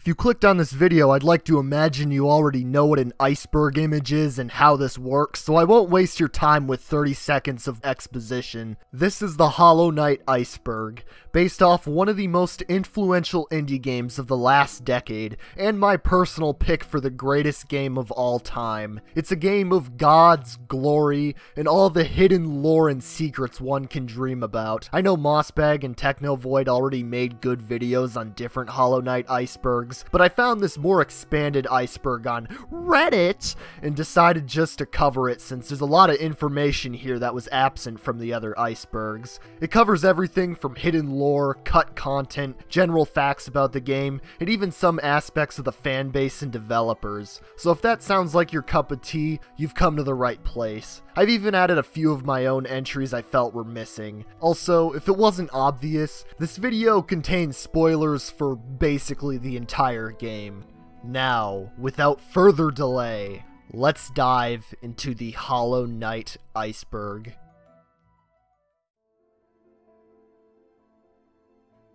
If you clicked on this video, I'd like to imagine you already know what an iceberg image is and how this works, so I won't waste your time with 30 seconds of exposition. This is the Hollow Knight iceberg, based off one of the most influential indie games of the last decade, and my personal pick for the greatest game of all time. It's a game of gods, glory, and all the hidden lore and secrets one can dream about. I know Mossbag and Technovoid already made good videos on different Hollow Knight icebergs, icebergs, but I found this more expanded iceberg on Reddit and decided just to cover it since there's a lot of information here that was absent from the other icebergs. It covers everything from hidden lore, cut content, general facts about the game, and even some aspects of the fanbase and developers. So if that sounds like your cup of tea, you've come to the right place. I've even added a few of my own entries I felt were missing. Also, if it wasn't obvious, this video contains spoilers for basically the entire game. Now, without further delay, let's dive into the Hollow Knight iceberg.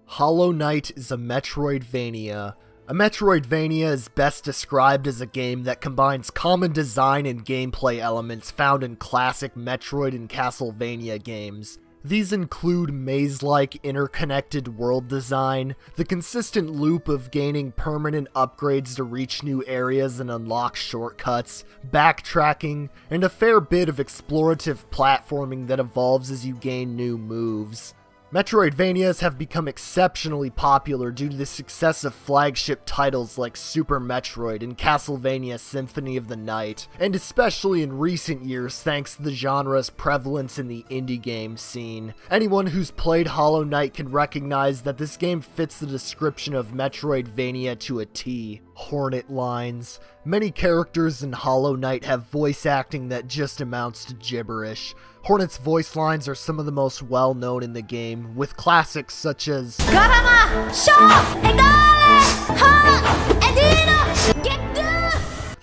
Hollow Knight is a Metroidvania a Metroidvania is best described as a game that combines common design and gameplay elements found in classic Metroid and Castlevania games. These include maze-like interconnected world design, the consistent loop of gaining permanent upgrades to reach new areas and unlock shortcuts, backtracking, and a fair bit of explorative platforming that evolves as you gain new moves. Metroidvanias have become exceptionally popular due to the success of flagship titles like Super Metroid and Castlevania Symphony of the Night, and especially in recent years thanks to the genre's prevalence in the indie game scene. Anyone who's played Hollow Knight can recognize that this game fits the description of Metroidvania to a T. Hornet lines. Many characters in Hollow Knight have voice acting that just amounts to gibberish. Hornet's voice lines are some of the most well known in the game, with classics such as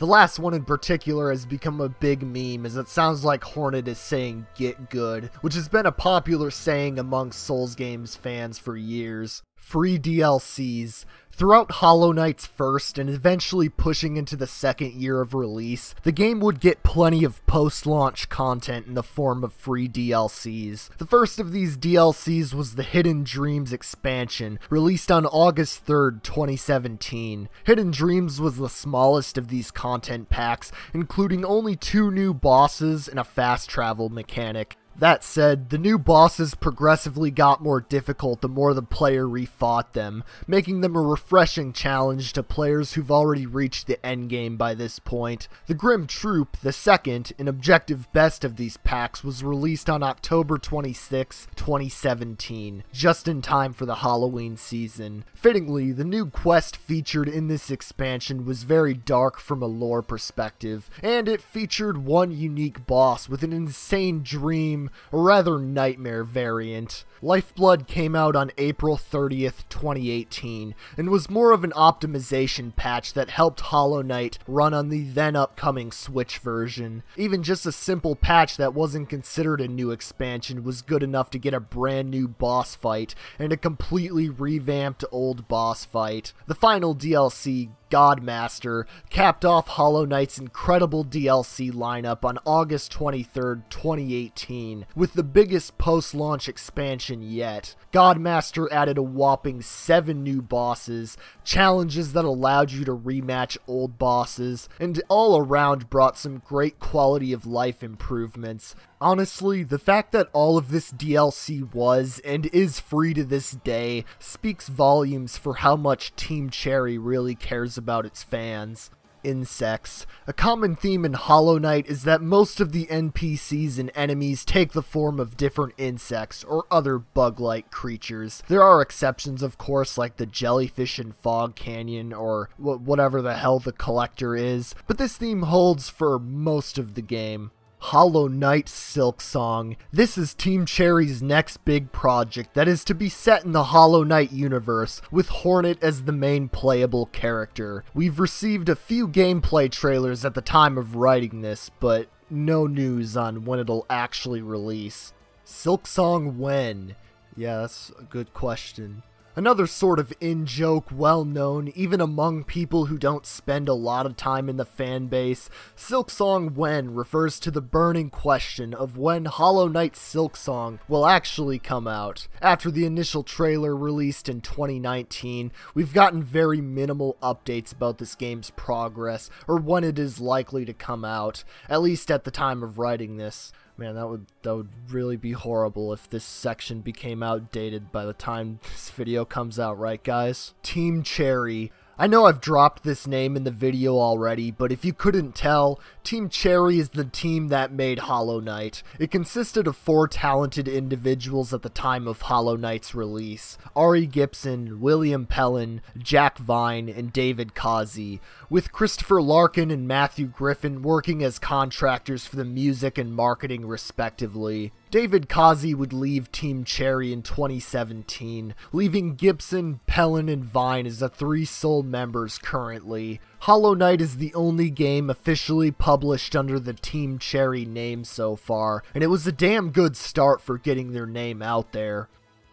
the last one in particular has become a big meme as it sounds like Hornet is saying get good, which has been a popular saying among Souls games fans for years. Free DLCs. Throughout Hollow Knight's first and eventually pushing into the second year of release, the game would get plenty of post-launch content in the form of free DLCs. The first of these DLCs was the Hidden Dreams expansion, released on August 3rd, 2017. Hidden Dreams was the smallest of these content packs, including only two new bosses and a fast travel mechanic. That said, the new bosses progressively got more difficult the more the player refought them, making them a refreshing challenge to players who've already reached the endgame by this point. The Grimm Troupe, the second and objective best of these packs, was released on October 26, 2017, just in time for the Halloween season. Fittingly, the new quest featured in this expansion was very dark from a lore perspective, and it featured one unique boss with an insane dream rather nightmare variant. Lifeblood came out on April 30th, 2018, and was more of an optimization patch that helped Hollow Knight run on the then upcoming Switch version. Even just a simple patch that wasn't considered a new expansion was good enough to get a brand new boss fight and a completely revamped old boss fight. The final DLC Godmaster capped off Hollow Knight's incredible DLC lineup on August 23, 2018, with the biggest post-launch expansion yet. Godmaster added a whopping 7 new bosses, challenges that allowed you to rematch old bosses, and all around brought some great quality of life improvements. Honestly, the fact that all of this DLC was and is free to this day speaks volumes for how much Team Cherry really cares about its fans insects. A common theme in Hollow Knight is that most of the NPCs and enemies take the form of different insects or other bug-like creatures. There are exceptions, of course, like the jellyfish in Fog Canyon or wh whatever the hell the collector is, but this theme holds for most of the game. Hollow Knight Silksong. This is Team Cherry's next big project that is to be set in the Hollow Knight universe, with Hornet as the main playable character. We've received a few gameplay trailers at the time of writing this, but no news on when it'll actually release. Silksong when? Yeah, that's a good question. Another sort of in joke, well known even among people who don't spend a lot of time in the fan base, Silksong When refers to the burning question of when Hollow Knight Silksong will actually come out. After the initial trailer released in 2019, we've gotten very minimal updates about this game's progress or when it is likely to come out, at least at the time of writing this. Man, that would that would really be horrible if this section became outdated by the time this video comes out, right guys? Team Cherry I know I've dropped this name in the video already, but if you couldn't tell, Team Cherry is the team that made Hollow Knight. It consisted of four talented individuals at the time of Hollow Knight's release. Ari Gibson, William Pellen, Jack Vine, and David Kazi, with Christopher Larkin and Matthew Griffin working as contractors for the music and marketing respectively. David Kazi would leave Team Cherry in 2017, leaving Gibson, Pellen, and Vine as the three sole members currently. Hollow Knight is the only game officially published under the Team Cherry name so far, and it was a damn good start for getting their name out there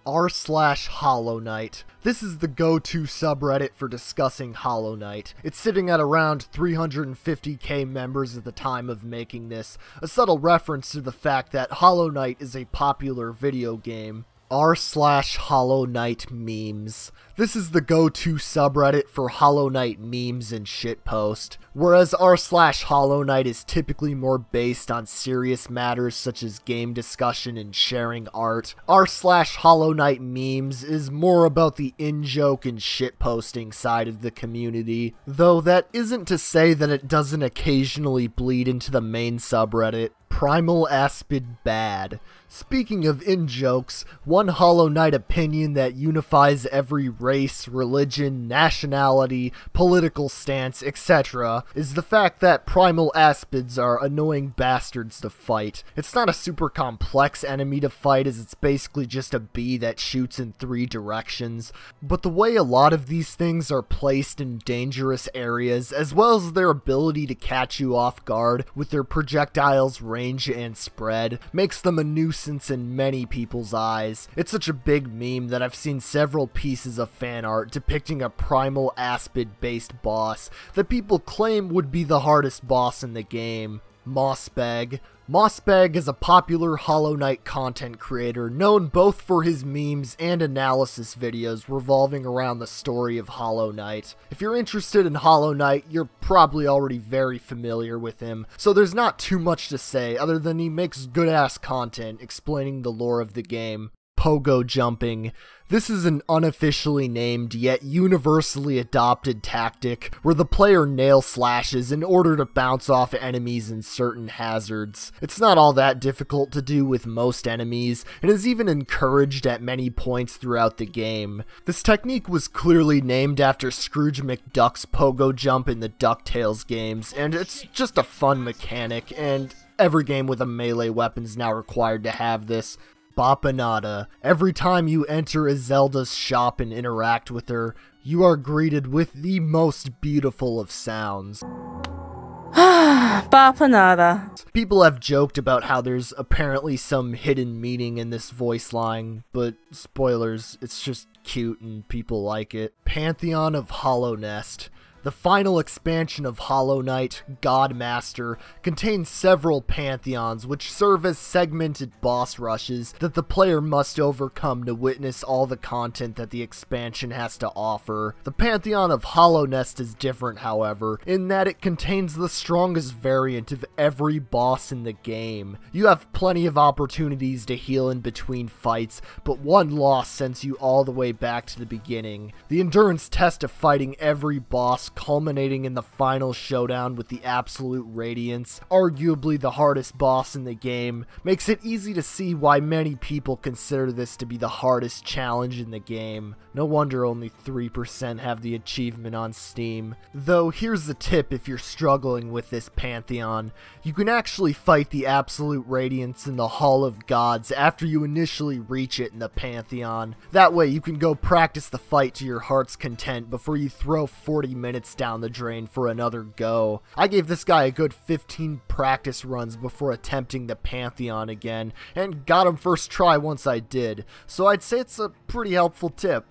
r slash Hollow Knight. This is the go-to subreddit for discussing Hollow Knight. It's sitting at around 350k members at the time of making this, a subtle reference to the fact that Hollow Knight is a popular video game r slash Hollow Knight memes. This is the go-to subreddit for Hollow Knight memes and shitpost, whereas r slash Hollow Knight is typically more based on serious matters such as game discussion and sharing art. r slash Hollow Knight memes is more about the in-joke and shitposting side of the community, though that isn't to say that it doesn't occasionally bleed into the main subreddit. Primal Aspid Bad. Speaking of in-jokes, one Hollow Knight opinion that unifies every race, religion, nationality, political stance, etc. is the fact that Primal Aspids are annoying bastards to fight. It's not a super complex enemy to fight as it's basically just a bee that shoots in three directions, but the way a lot of these things are placed in dangerous areas, as well as their ability to catch you off guard with their projectiles range and spread, makes them a nuisance in many people's eyes. It's such a big meme that I've seen several pieces of fan art depicting a primal aspid based boss that people claim would be the hardest boss in the game. Mossbag. Mossbag is a popular Hollow Knight content creator known both for his memes and analysis videos revolving around the story of Hollow Knight. If you're interested in Hollow Knight, you're probably already very familiar with him, so there's not too much to say other than he makes good ass content explaining the lore of the game pogo jumping. This is an unofficially named yet universally adopted tactic where the player nail slashes in order to bounce off enemies and certain hazards. It's not all that difficult to do with most enemies and is even encouraged at many points throughout the game. This technique was clearly named after Scrooge McDuck's pogo jump in the DuckTales games and it's just a fun mechanic and Every game with a melee weapon is now required to have this. Bapanada. Every time you enter Iselda's shop and interact with her, you are greeted with the most beautiful of sounds. Bapanada. People have joked about how there's apparently some hidden meaning in this voice line, but spoilers, it's just cute and people like it. Pantheon of Hallownest. The final expansion of Hollow Knight, Godmaster, contains several pantheons which serve as segmented boss rushes that the player must overcome to witness all the content that the expansion has to offer. The pantheon of Hallownest is different, however, in that it contains the strongest variant of every boss in the game. You have plenty of opportunities to heal in between fights, but one loss sends you all the way back to the beginning. The endurance test of fighting every boss culminating in the final showdown with the Absolute Radiance, arguably the hardest boss in the game, makes it easy to see why many people consider this to be the hardest challenge in the game. No wonder only 3% have the achievement on Steam. Though here's the tip if you're struggling with this Pantheon. You can actually fight the Absolute Radiance in the Hall of Gods after you initially reach it in the Pantheon. That way you can go practice the fight to your heart's content before you throw 40 minutes down the drain for another go. I gave this guy a good 15 practice runs before attempting the Pantheon again, and got him first try once I did, so I'd say it's a pretty helpful tip.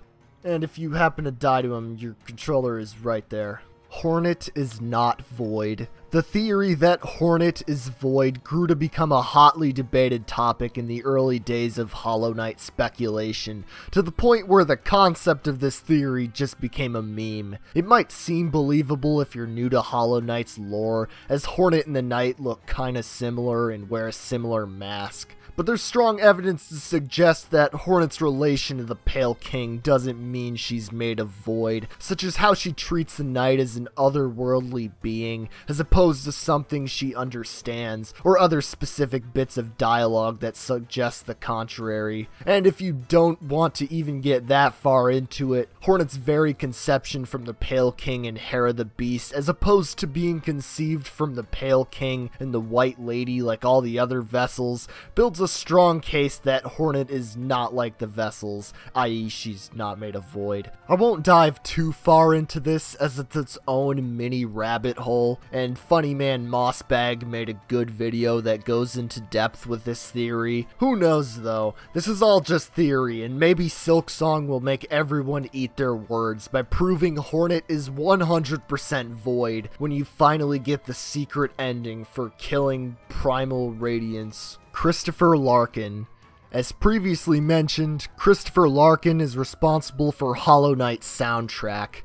And if you happen to die to him, your controller is right there. Hornet is not void. The theory that Hornet is void grew to become a hotly debated topic in the early days of Hollow Knight speculation, to the point where the concept of this theory just became a meme. It might seem believable if you're new to Hollow Knight's lore, as Hornet and the Knight look kinda similar and wear a similar mask but there's strong evidence to suggest that Hornet's relation to the Pale King doesn't mean she's made of void, such as how she treats the Knight as an otherworldly being, as opposed to something she understands, or other specific bits of dialogue that suggest the contrary. And if you don't want to even get that far into it, Hornet's very conception from the Pale King and Herrah the Beast, as opposed to being conceived from the Pale King and the White Lady like all the other vessels, builds a strong case that Hornet is not like the vessels, i.e., she's not made of void. I won't dive too far into this as it's its own mini rabbit hole, and Funny Man Mossbag made a good video that goes into depth with this theory. Who knows though? This is all just theory, and maybe Silksong will make everyone eat their words by proving Hornet is 100% void when you finally get the secret ending for killing Primal Radiance. Christopher Larkin. As previously mentioned, Christopher Larkin is responsible for Hollow Knight's soundtrack.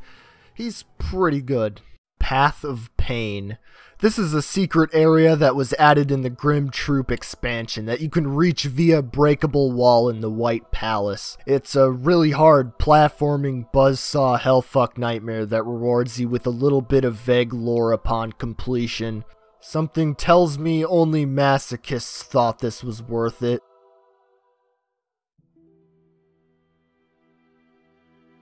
He's pretty good. Path of Pain. This is a secret area that was added in the Grimm Troupe expansion that you can reach via breakable wall in the White Palace. It's a really hard platforming buzzsaw hellfuck nightmare that rewards you with a little bit of vague lore upon completion. Something tells me only masochists thought this was worth it.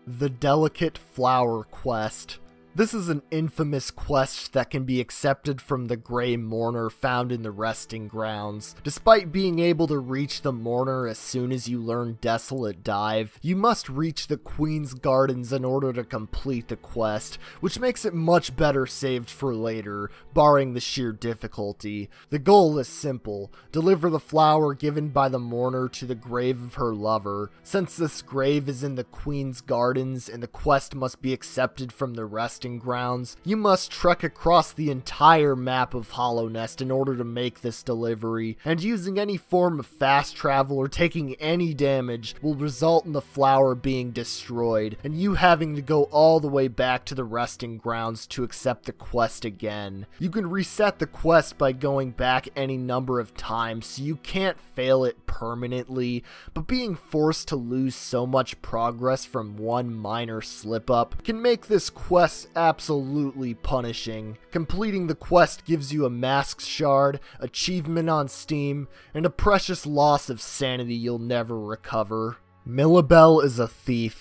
The Delicate Flower Quest. This is an infamous quest that can be accepted from the Grey Mourner found in the resting grounds. Despite being able to reach the Mourner as soon as you learn Desolate Dive, you must reach the Queen's Gardens in order to complete the quest, which makes it much better saved for later, barring the sheer difficulty. The goal is simple, deliver the flower given by the Mourner to the grave of her lover. Since this grave is in the Queen's Gardens and the quest must be accepted from the rest grounds, you must trek across the entire map of Hallownest in order to make this delivery, and using any form of fast travel or taking any damage will result in the flower being destroyed, and you having to go all the way back to the resting grounds to accept the quest again. You can reset the quest by going back any number of times, so you can't fail it permanently, but being forced to lose so much progress from one minor slip up can make this quest absolutely punishing. Completing the quest gives you a mask shard, achievement on Steam, and a precious loss of sanity you'll never recover. Millibelle is a thief.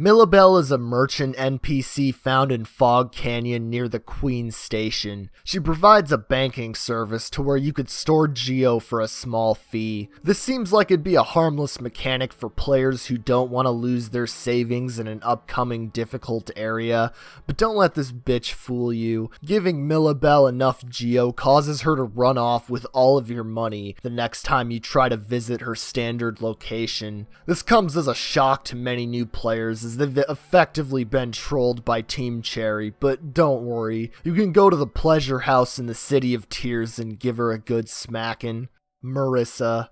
Millibelle is a merchant NPC found in Fog Canyon near the Queen Station. She provides a banking service to where you could store Geo for a small fee. This seems like it'd be a harmless mechanic for players who don't want to lose their savings in an upcoming difficult area, but don't let this bitch fool you. Giving Millibelle enough Geo causes her to run off with all of your money the next time you try to visit her standard location. This comes as a shock to many new players as they've effectively been trolled by Team Cherry, but don't worry, you can go to the pleasure house in the City of Tears and give her a good smacking. Marissa.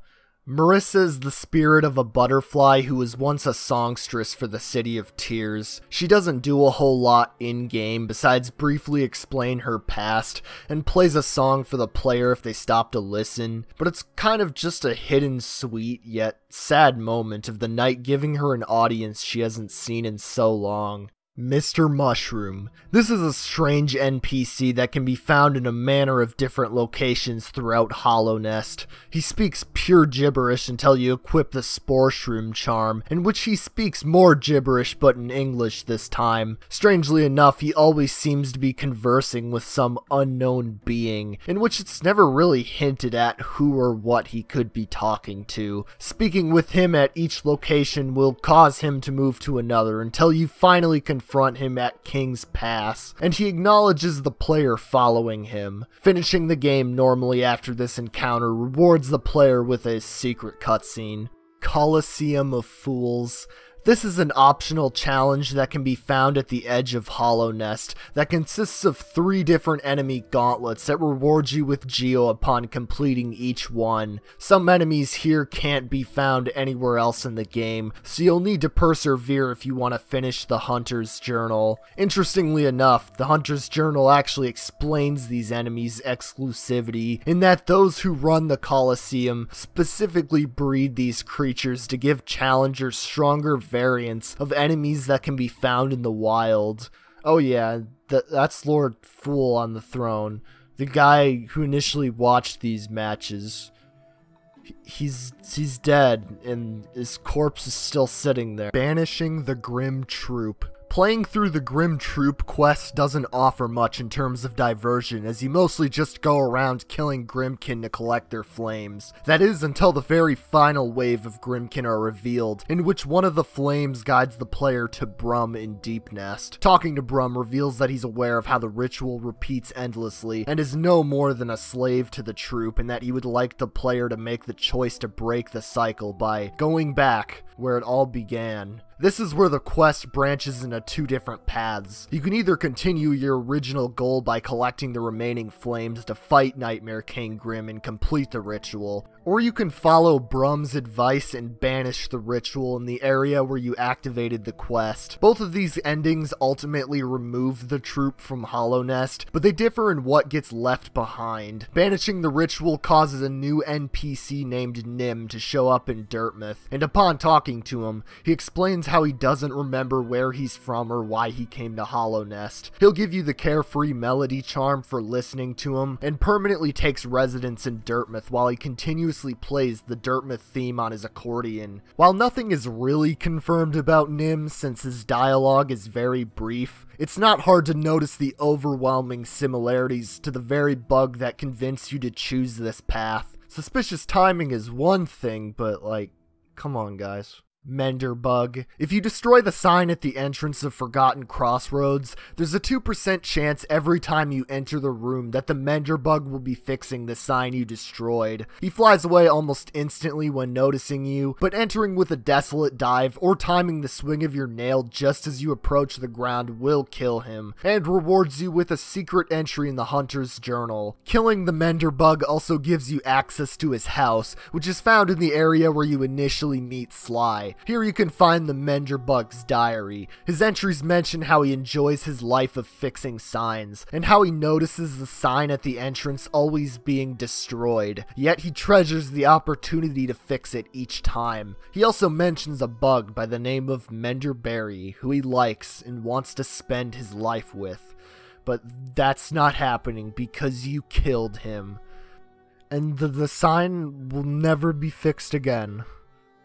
Marissa is the spirit of a butterfly who was once a songstress for the City of Tears. She doesn't do a whole lot in-game besides briefly explain her past and plays a song for the player if they stop to listen, but it's kind of just a hidden sweet yet sad moment of the Knight giving her an audience she hasn't seen in so long. Mr. Mushroom. This is a strange NPC that can be found in a manner of different locations throughout Hallownest. He speaks pure gibberish until you equip the Spore Shroom charm, in which he speaks more gibberish but in English this time. Strangely enough, he always seems to be conversing with some unknown being, in which it's never really hinted at who or what he could be talking to. Speaking with him at each location will cause him to move to another until you finally confirm confront him at King's Pass, and he acknowledges the player following him. Finishing the game normally after this encounter rewards the player with a secret cutscene. Colosseum of Fools. This is an optional challenge that can be found at the edge of Hallownest that consists of three different enemy gauntlets that reward you with Geo upon completing each one. Some enemies here can't be found anywhere else in the game, so you'll need to persevere if you want to finish the Hunter's Journal. Interestingly enough, the Hunter's Journal actually explains these enemies' exclusivity, in that those who run the Colosseum specifically breed these creatures to give challengers stronger variants of enemies that can be found in the wild. Oh yeah, th- that's Lord Fool on the throne. The guy who initially watched these matches. He's he's dead and his corpse is still sitting there. Banishing the Grimm Troupe. Playing through the Grimm Troupe quest doesn't offer much in terms of diversion, as you mostly just go around killing Grimmkin to collect their flames. That is until the very final wave of Grimmkin are revealed, in which one of the flames guides the player to Brumm in Deepnest. Talking to Brumm reveals that he's aware of how the ritual repeats endlessly, and is no more than a slave to the troupe, and that he would like the player to make the choice to break the cycle by going back where it all began. This is where the quest branches into two different paths. You can either continue your original goal by collecting the remaining flames to fight Nightmare King Grimm and complete the ritual, or you can follow Brumm's advice and banish the ritual in the area where you activated the quest. Both of these endings ultimately remove the troupe from Hallownest, but they differ in what gets left behind. Banishing the ritual causes a new NPC named Nymm to show up in Dirtmouth, and upon talking to him, he explains how he doesn't remember where he's from or why he came to Hallownest. He'll give you the carefree melody charm for listening to him, and permanently takes residence in Dirtmouth while he continues plays the Dirtmouth theme on his accordion. While nothing is really confirmed about Nymm since his dialogue is very brief, it's not hard to notice the overwhelming similarities to the very bug that convinced you to choose this path. Suspicious timing is one thing, but like, come on guys. Mender bug. If you destroy the sign at the entrance of Forgotten Crossroads, there's a 2% chance every time you enter the room that the Mender bug will be fixing the sign you destroyed. He flies away almost instantly when noticing you, but entering with a desolate dive or timing the swing of your nail just as you approach the ground will kill him, and rewards you with a secret entry in the Hunter's Journal. Killing the Mender bug also gives you access to his house, which is found in the area where you initially meet Sly. Here you can find the Menderbug's diary. His entries mention how he enjoys his life of fixing signs, and how he notices the sign at the entrance always being destroyed, yet he treasures the opportunity to fix it each time. He also mentions a bug by the name of Menderberry, who he likes and wants to spend his life with. But that's not happening because you killed him. And the, the sign will never be fixed again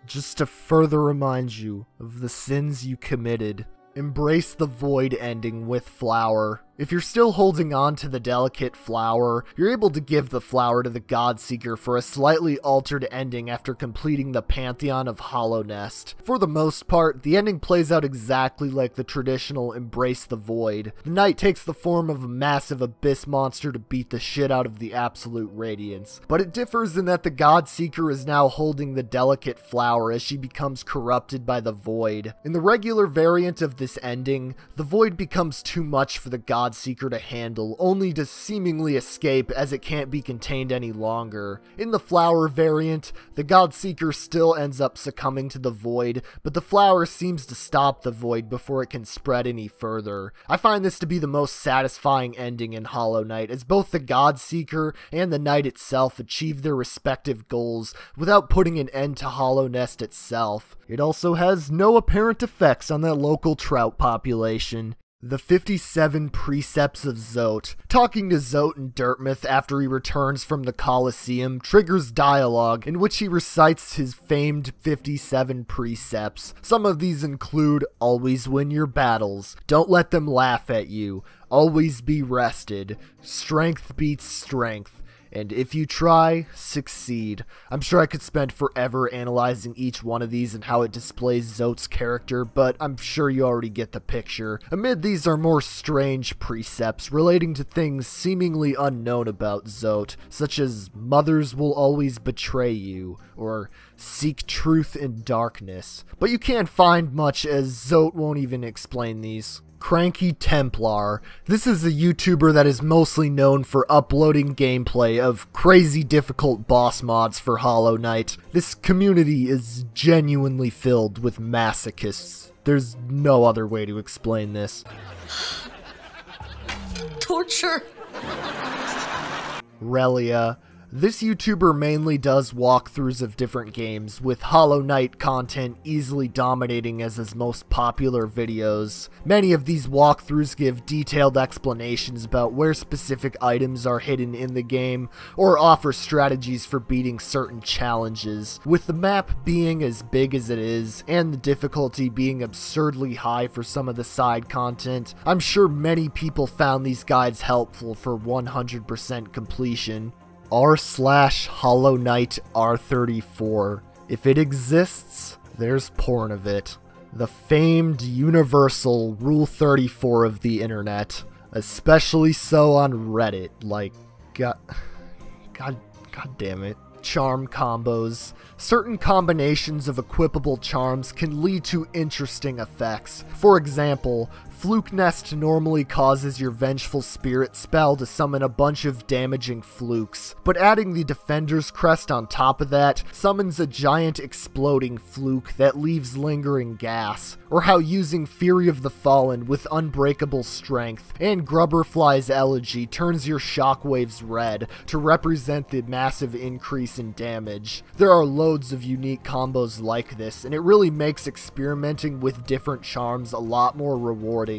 just to further remind you of the sins you committed. Embrace the void ending with Flower. If you're still holding on to the delicate flower, you're able to give the flower to the Godseeker for a slightly altered ending after completing the Pantheon of Hallownest. For the most part, the ending plays out exactly like the traditional Embrace the Void. The knight takes the form of a massive abyss monster to beat the shit out of the Absolute Radiance, but it differs in that the Godseeker is now holding the delicate flower as she becomes corrupted by the Void. In the regular variant of this ending, the Void becomes too much for the God Godseeker to handle, only to seemingly escape as it can't be contained any longer. In the flower variant, the Godseeker still ends up succumbing to the void, but the flower seems to stop the void before it can spread any further. I find this to be the most satisfying ending in Hollow Knight, as both the Godseeker and the Knight itself achieve their respective goals without putting an end to Hallownest itself. It also has no apparent effects on that local trout population. The 57 Precepts of Zote. Talking to Zote in Dirtmouth after he returns from the Colosseum triggers dialogue in which he recites his famed 57 precepts. Some of these include always win your battles, don't let them laugh at you, always be rested, strength beats strength, And if you try, succeed. I'm sure I could spend forever analyzing each one of these and how it displays Zote's character, but I'm sure you already get the picture. Amid these are more strange precepts relating to things seemingly unknown about Zote, such as mothers will always betray you, or seek truth in darkness. But you can't find much as Zote won't even explain these. Cranky Templar. This is a YouTuber that is mostly known for uploading gameplay of crazy difficult boss mods for Hollow Knight. This community is genuinely filled with masochists. There's no other way to explain this. Torture! Relia. This YouTuber mainly does walkthroughs of different games, with Hollow Knight content easily dominating as his most popular videos. Many of these walkthroughs give detailed explanations about where specific items are hidden in the game, or offer strategies for beating certain challenges. With the map being as big as it is, and the difficulty being absurdly high for some of the side content, I'm sure many people found these guides helpful for 100% completion r slash Hollow Knight R34. If it exists, there's porn of it. The famed universal Rule 34 of the internet, especially so on Reddit. Like, god, god, god damn it. Charm combos. Certain combinations of equipable charms can lead to interesting effects. For example, Fluke Nest normally causes your Vengeful Spirit spell to summon a bunch of damaging flukes, but adding the Defender's Crest on top of that summons a giant exploding fluke that leaves lingering gas, or how using Fury of the Fallen with unbreakable strength and Grubberfly's Elegy turns your shockwaves red to represent the massive increase in damage. There are loads of unique combos like this, and it really makes experimenting with different charms a lot more rewarding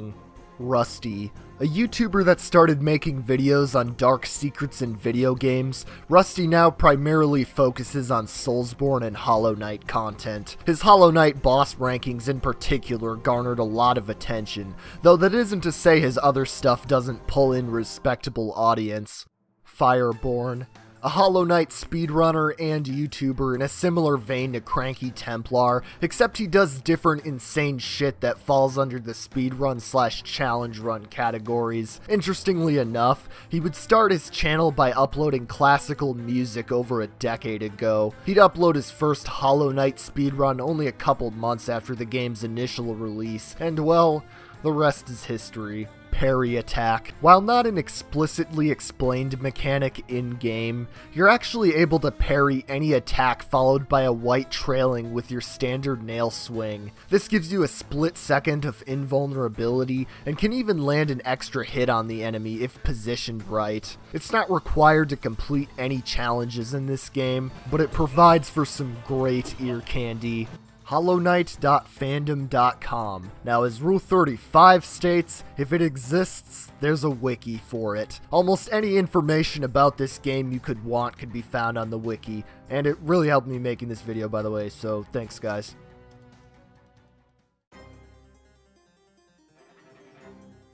Rusty, a YouTuber that started making videos on dark secrets in video games, Rusty now primarily focuses on Soulsborne and Hollow Knight content. His Hollow Knight boss rankings in particular garnered a lot of attention, though that isn't to say his other stuff doesn't pull in respectable audience. Fireborn, a Hollow Knight speedrunner and YouTuber in a similar vein to Cranky Templar, except he does different insane shit that falls under the speedrun slash challenge run categories. Interestingly enough, he would start his channel by uploading classical music over a decade ago. He'd upload his first Hollow Knight speedrun only a couple months after the game's initial release, and well, the rest is history parry attack. While not an explicitly explained mechanic in-game, you're actually able to parry any attack followed by a white trailing with your standard nail swing. This gives you a split second of invulnerability and can even land an extra hit on the enemy if positioned right. It's not required to complete any challenges in this game, but it provides for some great ear candy hollowknight.fandom.com. Now, as Rule 35 states, if it exists, there's a wiki for it. Almost any information about this game you could want could be found on the wiki, and it really helped me making this video, by the way, so thanks, guys.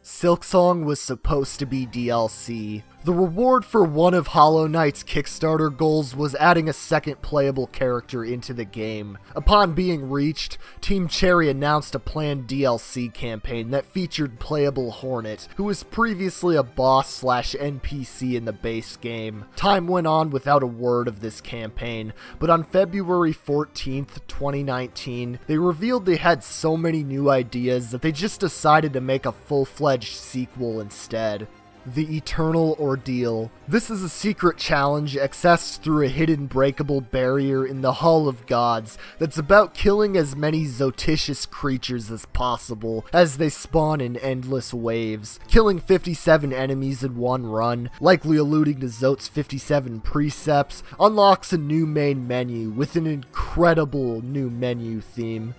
Silksong was supposed to be DLC, the reward for one of Hollow Knight's Kickstarter goals was adding a second playable character into the game. Upon being reached, Team Cherry announced a planned DLC campaign that featured playable Hornet, who was previously a boss slash NPC in the base game. Time went on without a word of this campaign, but on February 14th, 2019, they revealed they had so many new ideas that they just decided to make a full-fledged sequel instead. The Eternal Ordeal. This is a secret challenge accessed through a hidden breakable barrier in the Hall of Gods that's about killing as many Zoticious creatures as possible as they spawn in endless waves. Killing 57 enemies in one run, likely alluding to Zote's 57 precepts, unlocks a new main menu with an incredible new menu theme.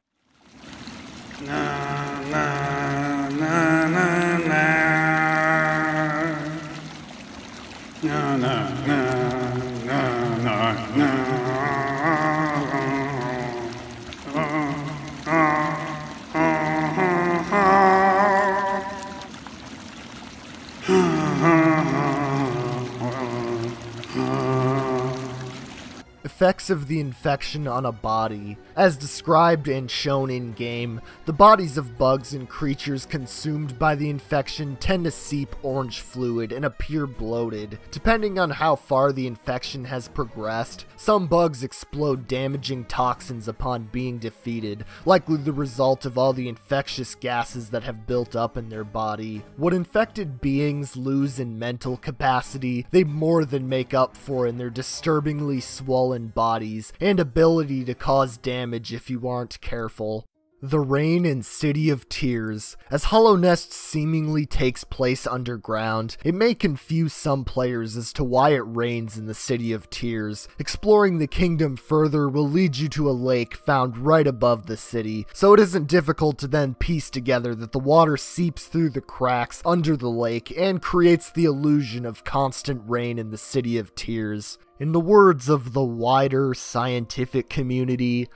Effects of the infection on a body. As described and shown in game, the bodies of bugs and creatures consumed by the infection tend to seep orange fluid and appear bloated. Depending on how far the infection has progressed, some bugs explode damaging toxins upon being defeated, likely the result of all the infectious gases that have built up in their body. What infected beings lose in mental capacity, they more than make up for in their disturbingly swollen bodies and ability to cause damage if you aren't careful. The Rain in City of Tears. As Hallownest seemingly takes place underground, it may confuse some players as to why it rains in the City of Tears. Exploring the kingdom further will lead you to a lake found right above the city, so it isn't difficult to then piece together that the water seeps through the cracks under the lake and creates the illusion of constant rain in the City of Tears. In the words of the wider scientific community,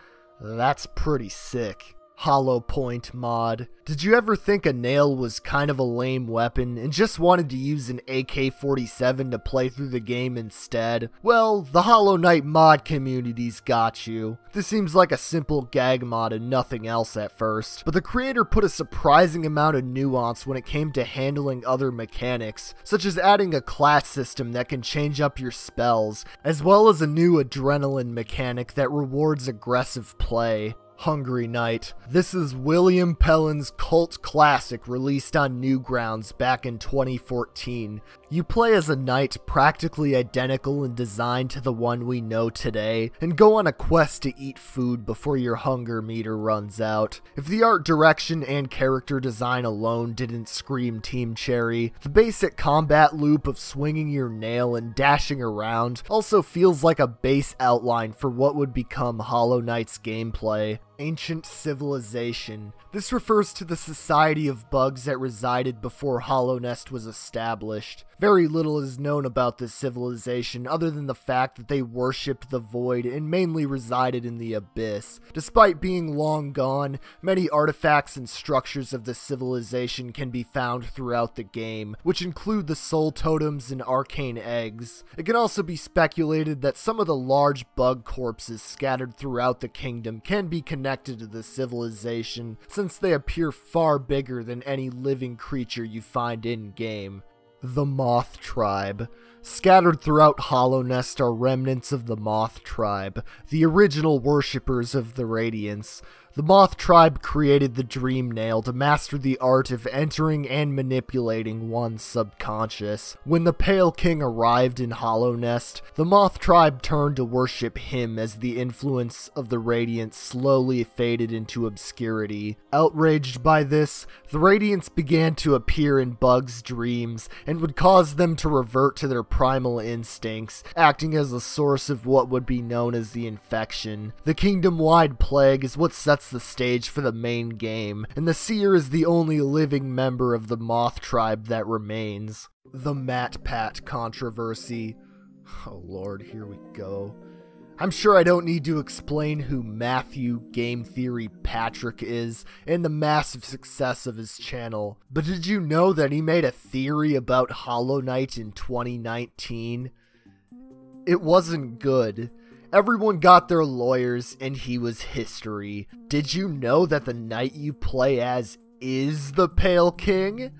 that's pretty sick. Hollow Point mod. Did you ever think a nail was kind of a lame weapon and just wanted to use an AK-47 to play through the game instead? Well, the Hollow Knight mod community's got you. This seems like a simple gag mod and nothing else at first, but the creator put a surprising amount of nuance when it came to handling other mechanics, such as adding a class system that can change up your spells, as well as a new adrenaline mechanic that rewards aggressive play. Hungry Knight. This is William Pellen's cult classic released on Newgrounds back in 2014. You play as a knight practically identical in design to the one we know today, and go on a quest to eat food before your hunger meter runs out. If the art direction and character design alone didn't scream Team Cherry, the basic combat loop of swinging your nail and dashing around also feels like a base outline for what would become Hollow Knight's gameplay ancient civilization. This refers to the society of bugs that resided before Hallownest was established. Very little is known about this civilization other than the fact that they worshipped the void and mainly resided in the abyss. Despite being long gone, many artifacts and structures of this civilization can be found throughout the game, which include the soul totems and arcane eggs. It can also be speculated that some of the large bug corpses scattered throughout the kingdom can be connected to the civilization, since they appear far bigger than any living creature you find in-game the Moth Tribe. Scattered throughout Hallownest are remnants of the Moth Tribe, the original worshippers of the Radiance. The Moth Tribe created the Dream Nail to master the art of entering and manipulating one's subconscious. When the Pale King arrived in Hallownest, the Moth Tribe turned to worship him as the influence of the Radiance slowly faded into obscurity. Outraged by this, the Radiance began to appear in Bug's dreams and would cause them to revert to their primal instincts, acting as a source of what would be known as the infection. The kingdom-wide plague is what sets the stage for the main game, and the Seer is the only living member of the Moth tribe that remains. The MatPat controversy. Oh lord, here we go. I'm sure I don't need to explain who Matthew Game Theory Patrick is and the massive success of his channel, but did you know that he made a theory about Hollow Knight in 2019? It wasn't good. Everyone got their lawyers, and he was history. Did you know that the knight you play as is the Pale King?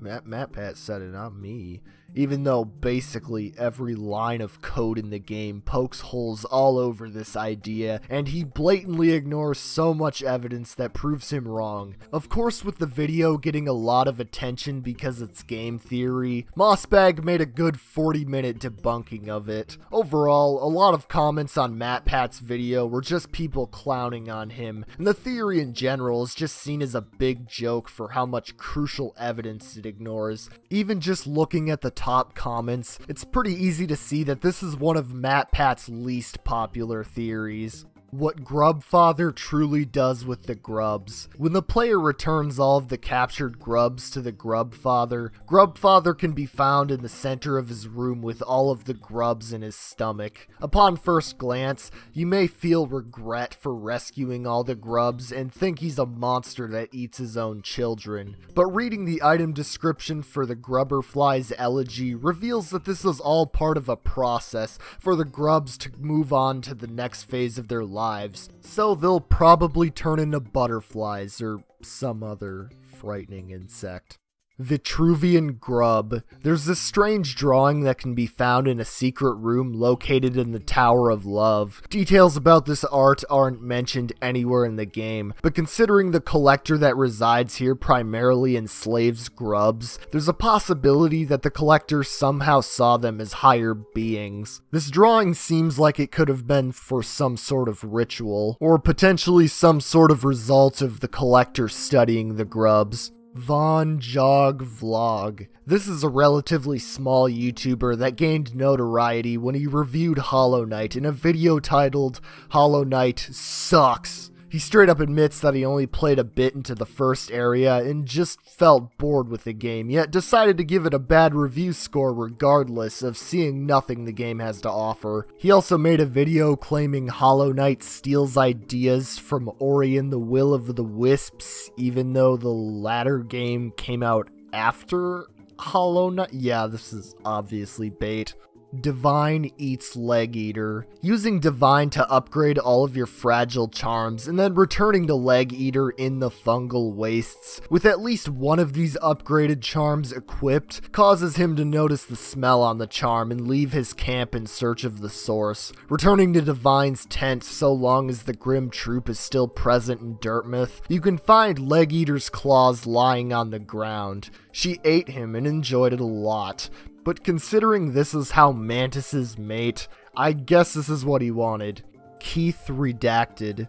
Matt, MatPat said it, not me even though basically every line of code in the game pokes holes all over this idea, and he blatantly ignores so much evidence that proves him wrong. Of course, with the video getting a lot of attention because it's game theory, Mossbag made a good 40 minute debunking of it. Overall, a lot of comments on MatPat's video were just people clowning on him, and the theory in general is just seen as a big joke for how much crucial evidence it ignores. Even just looking at the top comments, it's pretty easy to see that this is one of MatPat's least popular theories. What Grubfather truly does with the grubs. When the player returns all of the captured grubs to the Grubfather, Grubfather can be found in the center of his room with all of the grubs in his stomach. Upon first glance, you may feel regret for rescuing all the grubs and think he's a monster that eats his own children. But reading the item description for the Grubberfly's elegy reveals that this is all part of a process for the grubs to move on to the next phase of their lives, so they'll probably turn into butterflies or some other frightening insect. Vitruvian Grub. There's this strange drawing that can be found in a secret room located in the Tower of Love. Details about this art aren't mentioned anywhere in the game, but considering the collector that resides here primarily enslaves grubs, there's a possibility that the collector somehow saw them as higher beings. This drawing seems like it could have been for some sort of ritual, or potentially some sort of result of the collector studying the grubs. Von Jog Vlog. This is a relatively small YouTuber that gained notoriety when he reviewed Hollow Knight in a video titled Hollow Knight Sucks. He straight up admits that he only played a bit into the first area and just felt bored with the game, yet decided to give it a bad review score regardless of seeing nothing the game has to offer. He also made a video claiming Hollow Knight steals ideas from Ori and the Will of the Wisps, even though the latter game came out after Hollow Knight. Yeah, this is obviously bait. Divine eats Leg Eater, using Divine to upgrade all of your fragile charms, and then returning to Leg Eater in the fungal wastes. With at least one of these upgraded charms equipped, causes him to notice the smell on the charm and leave his camp in search of the source. Returning to Divine's tent so long as the Grimm Troupe is still present in Dirtmouth, you can find Leg Eater's claws lying on the ground. She ate him and enjoyed it a lot, but considering this is how Mantis's mate, I guess this is what he wanted. Keith Redacted.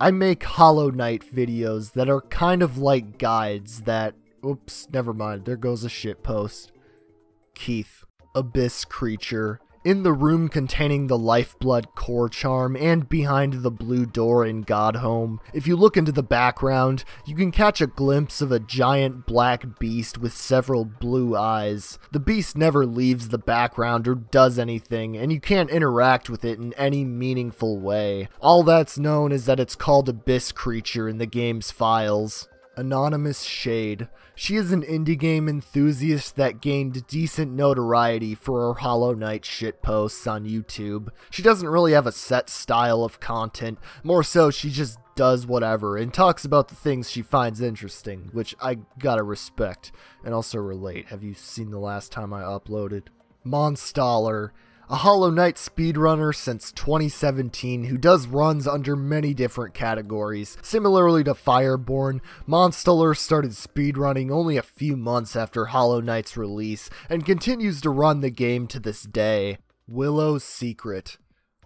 I make Hollow Knight videos that are kind of like guides that. Oops, never mind, there goes a shit post. Keith. Abyss Creature in the room containing the Lifeblood core charm and behind the blue door in Godhome. If you look into the background, you can catch a glimpse of a giant black beast with several blue eyes. The beast never leaves the background or does anything, and you can't interact with it in any meaningful way. All that's known is that it's called Abyss Creature in the game's files. Anonymous Shade. She is an indie game enthusiast that gained decent notoriety for her Hollow Knight shitposts on YouTube. She doesn't really have a set style of content, more so she just does whatever and talks about the things she finds interesting, which I gotta respect and also relate. Have you seen the last time I uploaded? Monstaller a Hollow Knight speedrunner since 2017 who does runs under many different categories. Similarly to Fireborn, Monstaller started speedrunning only a few months after Hollow Knight's release and continues to run the game to this day. Willow's Secret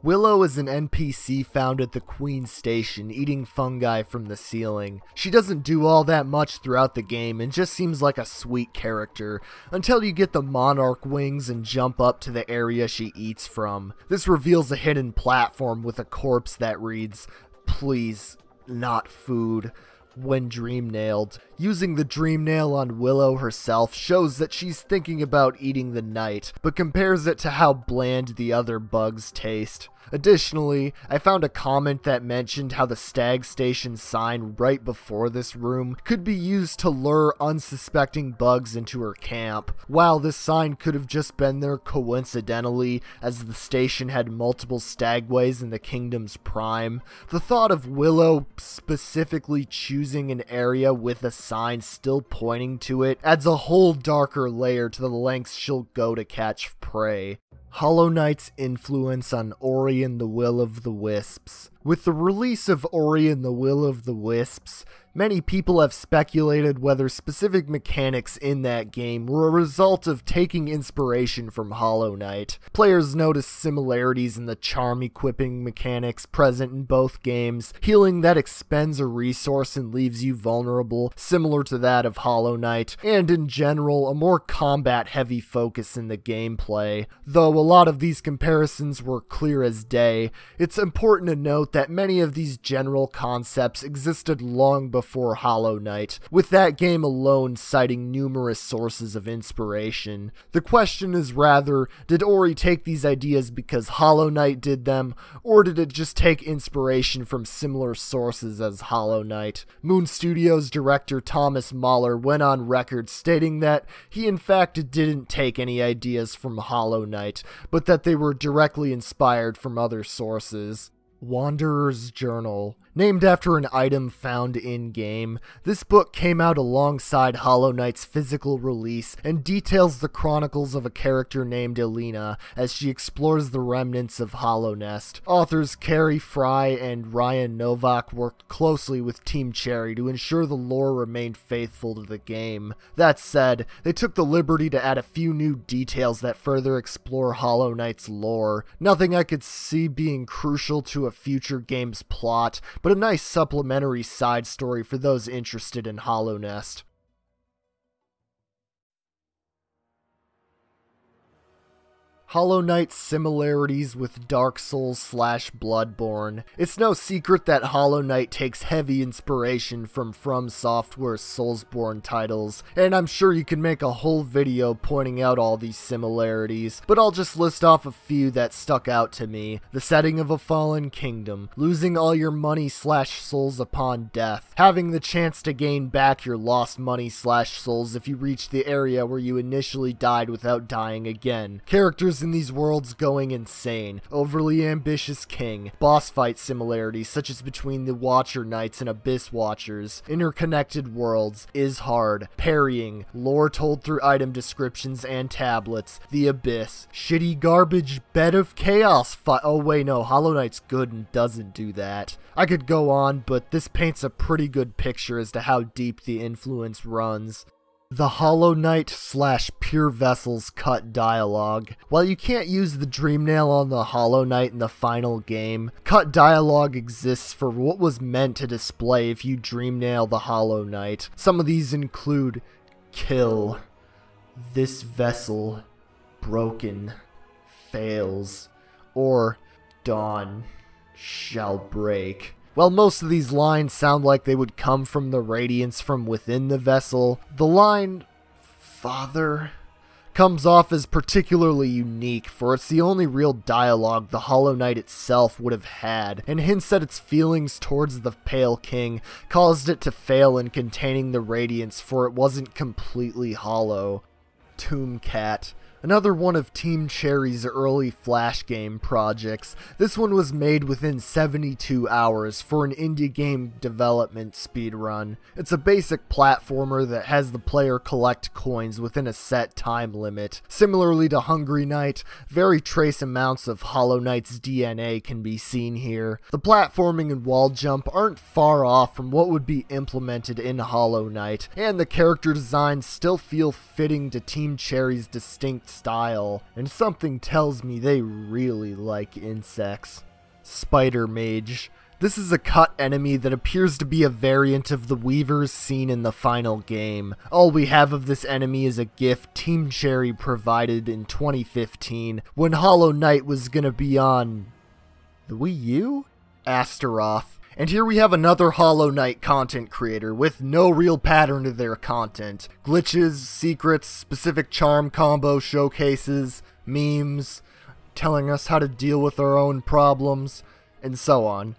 Willow is an NPC found at the Queen Station, eating fungi from the ceiling. She doesn't do all that much throughout the game and just seems like a sweet character, until you get the Monarch wings and jump up to the area she eats from. This reveals a hidden platform with a corpse that reads, Please, not food when dream nailed. Using the dream nail on Willow herself shows that she's thinking about eating the Knight, but compares it to how bland the other bugs taste. Additionally, I found a comment that mentioned how the Stag Station sign right before this room could be used to lure unsuspecting bugs into her camp. While this sign could have just been there coincidentally, as the station had multiple stagways in the kingdom's prime, the thought of Willow specifically choosing an area with a sign still pointing to it adds a whole darker layer to the lengths she'll go to catch prey. Hollow Knight's influence on Ori and the Will of the Wisps. With the release of Ori and the Will of the Wisps, Many people have speculated whether specific mechanics in that game were a result of taking inspiration from Hollow Knight. Players noticed similarities in the charm equipping mechanics present in both games, healing that expends a resource and leaves you vulnerable, similar to that of Hollow Knight, and in general, a more combat heavy focus in the gameplay. Though a lot of these comparisons were clear as day, it's important to note that many of these general concepts existed long before Hollow Knight, with that game alone citing numerous sources of inspiration. The question is rather, did Ori take these ideas because Hollow Knight did them, or did it just take inspiration from similar sources as Hollow Knight? Moon Studios director Thomas Mahler went on record stating that he in fact didn't take any ideas from Hollow Knight, but that they were directly inspired from other sources. Wanderer's Journal. Named after an item found in game, this book came out alongside Hollow Knight's physical release and details the chronicles of a character named Elena as she explores the remnants of Hallownest. Authors Kari Fry and Ryan Novak worked closely with Team Cherry to ensure the lore remained faithful to the game. That said, they took the liberty to add a few new details that further explore Hollow Knight's lore. Nothing I could see being crucial to a future game's plot, but a nice supplementary side story for those interested in Hallownest. Hollow Knight's similarities with Dark Souls slash Bloodborne. It's no secret that Hollow Knight takes heavy inspiration from From Software's Soulsborne titles, and I'm sure you can make a whole video pointing out all these similarities, but I'll just list off a few that stuck out to me. The setting of a fallen kingdom, losing all your money slash souls upon death, having the chance to gain back your lost money slash souls if you reach the area where you initially died without dying again, characters in these worlds going insane. Overly ambitious king. Boss fight similarities such as between the Watcher Knights and Abyss Watchers. Interconnected worlds. Is hard. Parrying. Lore told through item descriptions and tablets. The Abyss. Shitty garbage bed of chaos fight. Oh wait no, Hollow Knight's good and doesn't do that. I could go on, but this paints a pretty good picture as to how deep the influence runs the Hollow Knight slash Pure Vessels cut dialogue. While you can't use the Dream Nail on the Hollow Knight in the final game, cut dialogue exists for what was meant to display if you Dream Nail the Hollow Knight. Some of these include Kill, This Vessel, Broken, Fails, or Dawn shall break. While most of these lines sound like they would come from the radiance from within the vessel, the line, Father, comes off as particularly unique, for it's the only real dialogue the Hollow Knight itself would have had, and hints that its feelings towards the Pale King caused it to fail in containing the radiance, for it wasn't completely hollow. Tomb Cat. Another one of Team Cherry's early Flash game projects. This one was made within 72 hours for an indie game development speedrun. It's a basic platformer that has the player collect coins within a set time limit. Similarly to Hungry Knight, very trace amounts of Hollow Knight's DNA can be seen here. The platforming and wall jump aren't far off from what would be implemented in Hollow Knight, and the character designs still feel fitting to Team Cherry's distinct style, and something tells me they really like insects. Spider Mage. This is a cut enemy that appears to be a variant of the Weavers seen in the final game. All we have of this enemy is a gift Team Cherry provided in 2015 when Hollow Knight was gonna be on the Wii U? Astaroth. And here we have another Hollow Knight content creator with no real pattern to their content. Glitches, secrets, specific charm combo showcases, memes, telling us how to deal with our own problems, and so on.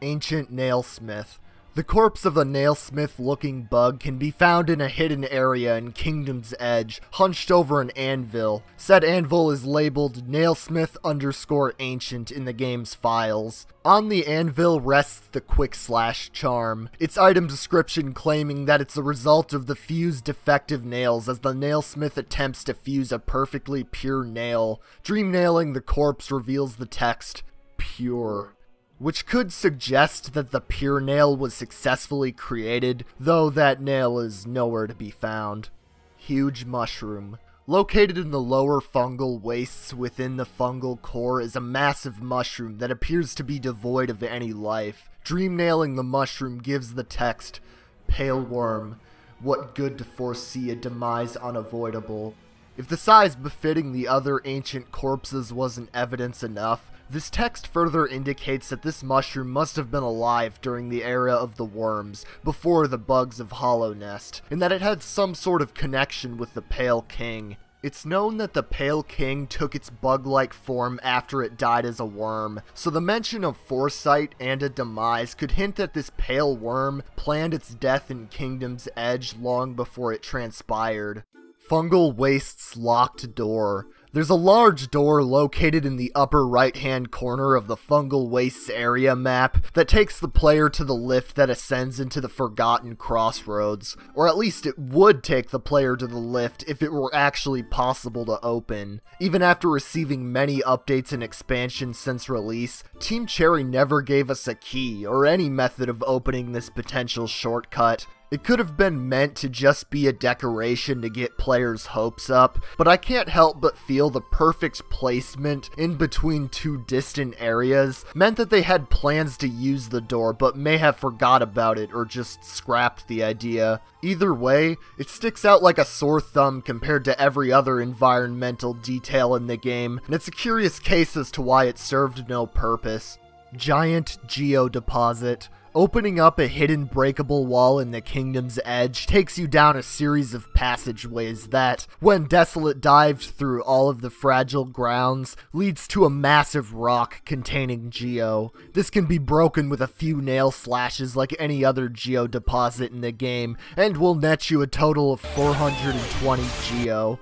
Ancient Nailsmith. The corpse of a nailsmith looking bug can be found in a hidden area in Kingdom's Edge, hunched over an anvil. Said anvil is labeled nailsmith underscore ancient in the game's files. On the anvil rests the quick slash charm, its item description claiming that it's a result of the fused defective nails as the nailsmith attempts to fuse a perfectly pure nail. Dream nailing the corpse reveals the text, pure which could suggest that the pure nail was successfully created, though that nail is nowhere to be found. Huge mushroom. Located in the lower fungal wastes within the fungal core is a massive mushroom that appears to be devoid of any life. Dream nailing the mushroom gives the text, Pale worm, what good to foresee a demise unavoidable. If the size befitting the other ancient corpses wasn't evidence enough, This text further indicates that this mushroom must have been alive during the era of the worms, before the bugs of Hallownest, and that it had some sort of connection with the Pale King. It's known that the Pale King took its bug-like form after it died as a worm, so the mention of foresight and a demise could hint that this pale worm planned its death in Kingdom's Edge long before it transpired. Fungal Waste's locked door. There's a large door located in the upper right hand corner of the Fungal Wastes area map that takes the player to the lift that ascends into the Forgotten Crossroads, or at least it would take the player to the lift if it were actually possible to open. Even after receiving many updates and expansions since release, Team Cherry never gave us a key or any method of opening this potential shortcut, it could have been meant to just be a decoration to get players' hopes up, but I can't help but feel the perfect placement in between two distant areas meant that they had plans to use the door but may have forgot about it or just scrapped the idea. Either way, it sticks out like a sore thumb compared to every other environmental detail in the game, and it's a curious case as to why it served no purpose. Giant Geodeposit. Opening up a hidden breakable wall in the kingdom's edge takes you down a series of passageways that, when Desolate dived through all of the fragile grounds, leads to a massive rock containing Geo. This can be broken with a few nail slashes like any other Geo deposit in the game, and will net you a total of 420 Geo.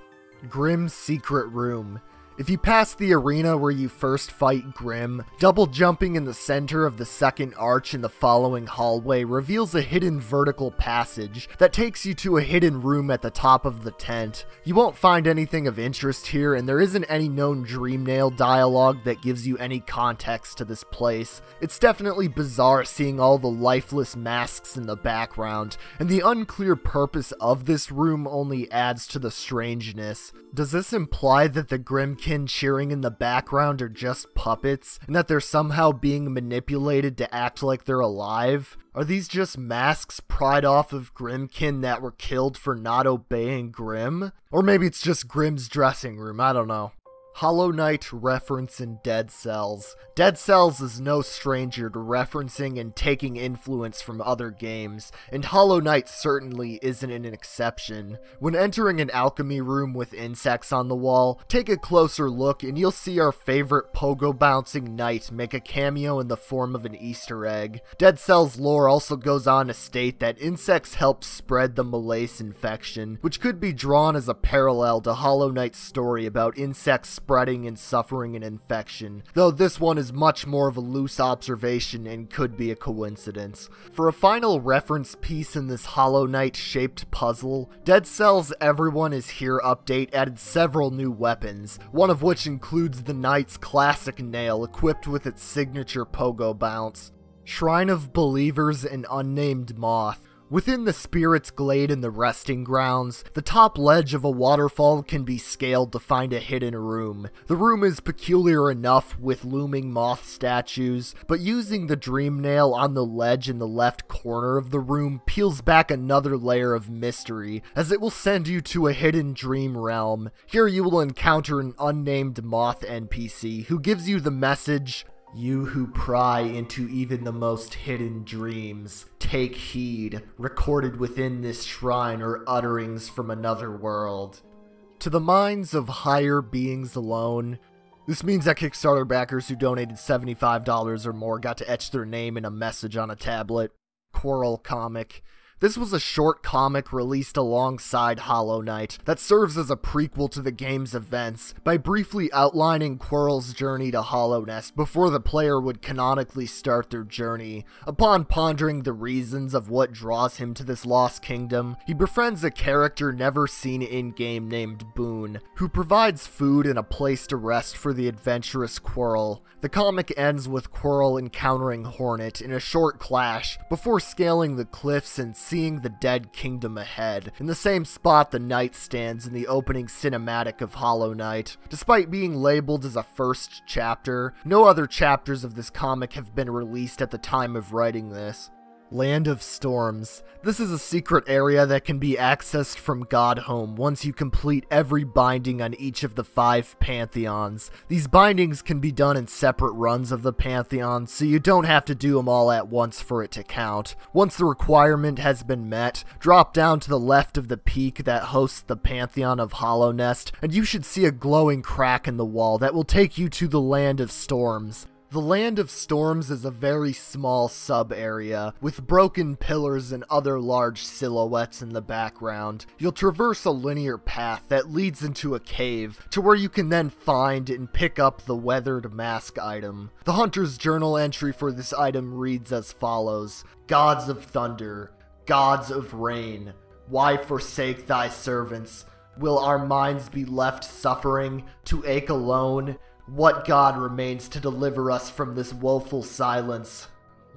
Grimm's Secret Room. If you pass the arena where you first fight Grimm, double jumping in the center of the second arch in the following hallway reveals a hidden vertical passage that takes you to a hidden room at the top of the tent. You won't find anything of interest here, and there isn't any known Dreamnail dialogue that gives you any context to this place. It's definitely bizarre seeing all the lifeless masks in the background, and the unclear purpose of this room only adds to the strangeness. Does this imply that the Grimm Grimmkin cheering in the background are just puppets, and that they're somehow being manipulated to act like they're alive? Are these just masks pried off of Grimmkin that were killed for not obeying Grimm? Or maybe it's just Grimm's dressing room, I don't know. Hollow Knight reference in Dead Cells. Dead Cells is no stranger to referencing and taking influence from other games, and Hollow Knight certainly isn't an exception. When entering an alchemy room with insects on the wall, take a closer look and you'll see our favorite pogo bouncing knight make a cameo in the form of an Easter egg. Dead Cells lore also goes on to state that insects help spread the malaise infection, which could be drawn as a parallel to Hollow Knight's story about insects spreading and suffering an infection, though this one is much more of a loose observation and could be a coincidence. For a final reference piece in this Hollow Knight shaped puzzle, Dead Cells Everyone is Here update added several new weapons, one of which includes the Knight's classic nail equipped with its signature pogo bounce. Shrine of Believers and Unnamed Moth. Within the Spirit's Glade in the Resting Grounds, the top ledge of a waterfall can be scaled to find a hidden room. The room is peculiar enough with looming moth statues, but using the dream nail on the ledge in the left corner of the room peels back another layer of mystery, as it will send you to a hidden dream realm. Here you will encounter an unnamed moth NPC who gives you the message, you who pry into even the most hidden dreams, take heed, recorded within this shrine are utterings from another world. To the minds of higher beings alone, this means that Kickstarter backers who donated $75 or more got to etch their name in a message on a tablet. Quarrel comic. This was a short comic released alongside Hollow Knight that serves as a prequel to the game's events by briefly outlining Quarrel's journey to Hallownest before the player would canonically start their journey. Upon pondering the reasons of what draws him to this lost kingdom, he befriends a character never seen in-game named Boone, who provides food and a place to rest for the adventurous Quarrel. The comic ends with Quarrel encountering Hornet in a short clash before scaling the cliffs and seeing the dead kingdom ahead, in the same spot the knight stands in the opening cinematic of Hollow Knight. Despite being labeled as a first chapter, no other chapters of this comic have been released at the time of writing this. Land of Storms. This is a secret area that can be accessed from Godhome once you complete every binding on each of the five pantheons. These bindings can be done in separate runs of the pantheon, so you don't have to do them all at once for it to count. Once the requirement has been met, drop down to the left of the peak that hosts the pantheon of Hallownest, and you should see a glowing crack in the wall that will take you to the Land of Storms. The Land of Storms is a very small sub-area, with broken pillars and other large silhouettes in the background. You'll traverse a linear path that leads into a cave, to where you can then find and pick up the Weathered Mask item. The Hunter's Journal entry for this item reads as follows, Gods of Thunder, Gods of Rain, why forsake thy servants? Will our minds be left suffering, to ache alone? What god remains to deliver us from this woeful silence?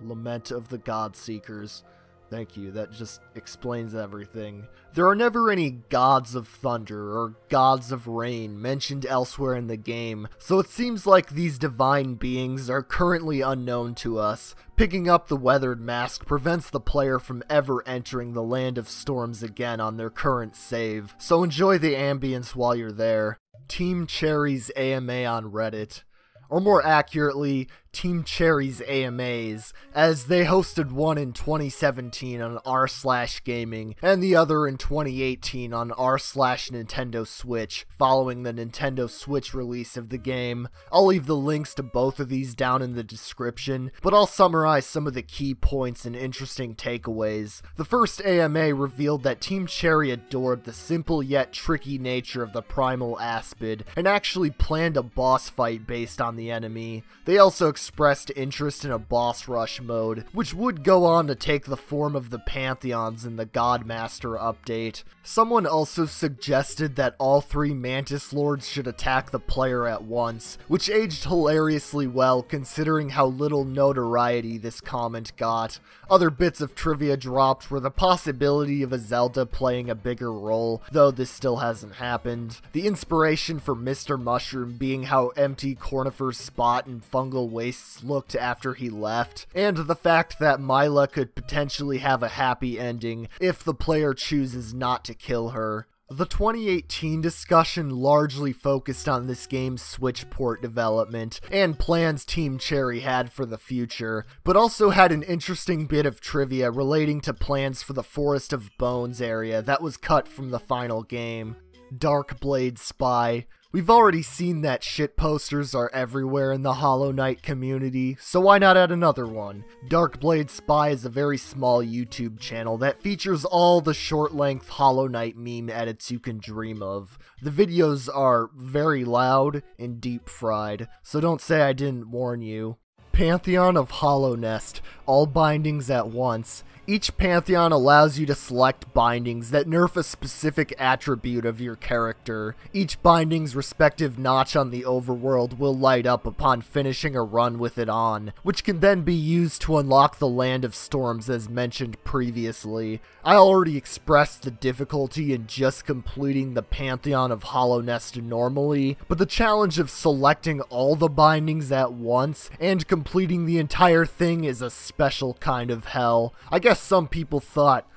Lament of the God Seekers. Thank you, that just explains everything. There are never any gods of thunder or gods of rain mentioned elsewhere in the game, so it seems like these divine beings are currently unknown to us. Picking up the weathered mask prevents the player from ever entering the Land of Storms again on their current save, so enjoy the ambience while you're there. Team Cherry's AMA on Reddit or more accurately, Team Cherry's AMAs, as they hosted one in 2017 on r slash gaming and the other in 2018 on r slash Nintendo Switch, following the Nintendo Switch release of the game. I'll leave the links to both of these down in the description, but I'll summarize some of the key points and interesting takeaways. The first AMA revealed that Team Cherry adored the simple yet tricky nature of the Primal Aspid, and actually planned a boss fight based on the enemy. They also expressed interest in a boss rush mode, which would go on to take the form of the Pantheons in the Godmaster update. Someone also suggested that all three Mantis Lords should attack the player at once, which aged hilariously well considering how little notoriety this comment got. Other bits of trivia dropped were the possibility of a Zelda playing a bigger role, though this still hasn't happened. The inspiration for Mr. Mushroom being how empty Cornifer's spot and fungal wastes looked after he left, and the fact that Myla could potentially have a happy ending if the player chooses not to kill her. The 2018 discussion largely focused on this game's Switch port development and plans Team Cherry had for the future, but also had an interesting bit of trivia relating to plans for the Forest of Bones area that was cut from the final game. Dark Blade Spy, We've already seen that shit posters are everywhere in the Hollow Knight community, so why not add another one? Darkblade Spy is a very small YouTube channel that features all the short-length Hollow Knight meme edits you can dream of. The videos are very loud and deep-fried, so don't say I didn't warn you. Pantheon of Hallownest, all bindings at once. Each Pantheon allows you to select bindings that nerf a specific attribute of your character. Each binding's respective notch on the overworld will light up upon finishing a run with it on, which can then be used to unlock the Land of Storms as mentioned previously. I already expressed the difficulty in just completing the Pantheon of Hallownest normally, but the challenge of selecting all the bindings at once and completing the entire thing is a special kind of hell. I guess some people thought,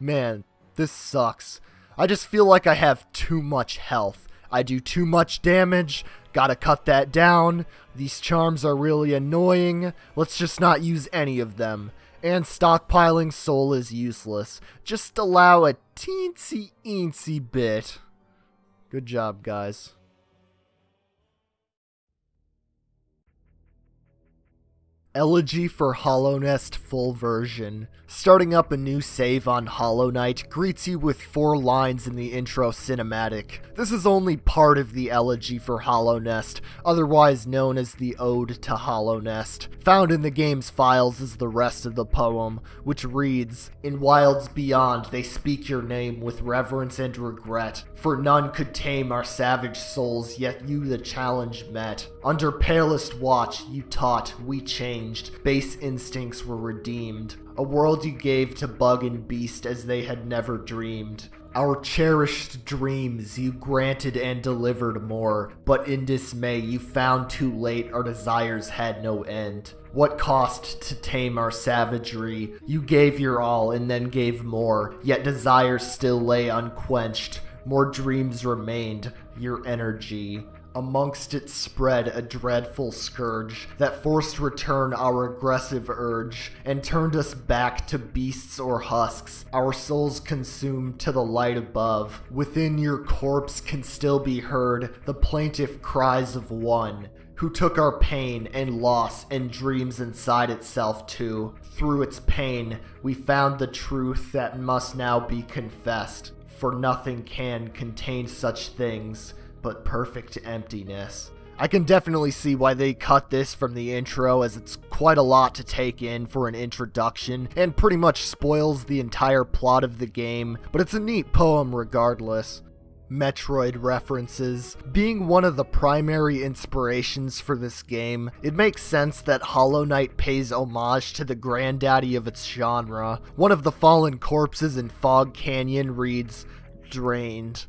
man, this sucks. I just feel like I have too much health. I do too much damage, gotta cut that down. These charms are really annoying. Let's just not use any of them. And stockpiling soul is useless. Just allow a teensy eensy bit. Good job, guys. Elegy for Hallownest full version. Starting up a new save on Hollow Knight greets you with four lines in the intro cinematic. This is only part of the Elegy for Hallownest, otherwise known as the Ode to Hallownest. Found in the game's files is the rest of the poem, which reads, In wilds beyond they speak your name with reverence and regret, for none could tame our savage souls, yet you the challenge met. Under palest watch you taught, we changed, base instincts were redeemed. A world you gave to bug and beast as they had never dreamed. Our cherished dreams you granted and delivered more, but in dismay you found too late our desires had no end. What cost to tame our savagery? You gave your all and then gave more, yet desires still lay unquenched. More dreams remained, your energy. Amongst it spread a dreadful scourge that forced return our aggressive urge and turned us back to beasts or husks, our souls consumed to the light above. Within your corpse can still be heard the plaintive cries of one who took our pain and loss and dreams inside itself too. Through its pain, we found the truth that must now be confessed, for nothing can contain such things but perfect emptiness. I can definitely see why they cut this from the intro, as it's quite a lot to take in for an introduction, and pretty much spoils the entire plot of the game, but it's a neat poem regardless. Metroid references. Being one of the primary inspirations for this game, it makes sense that Hollow Knight pays homage to the granddaddy of its genre. One of the fallen corpses in Fog Canyon reads, Drained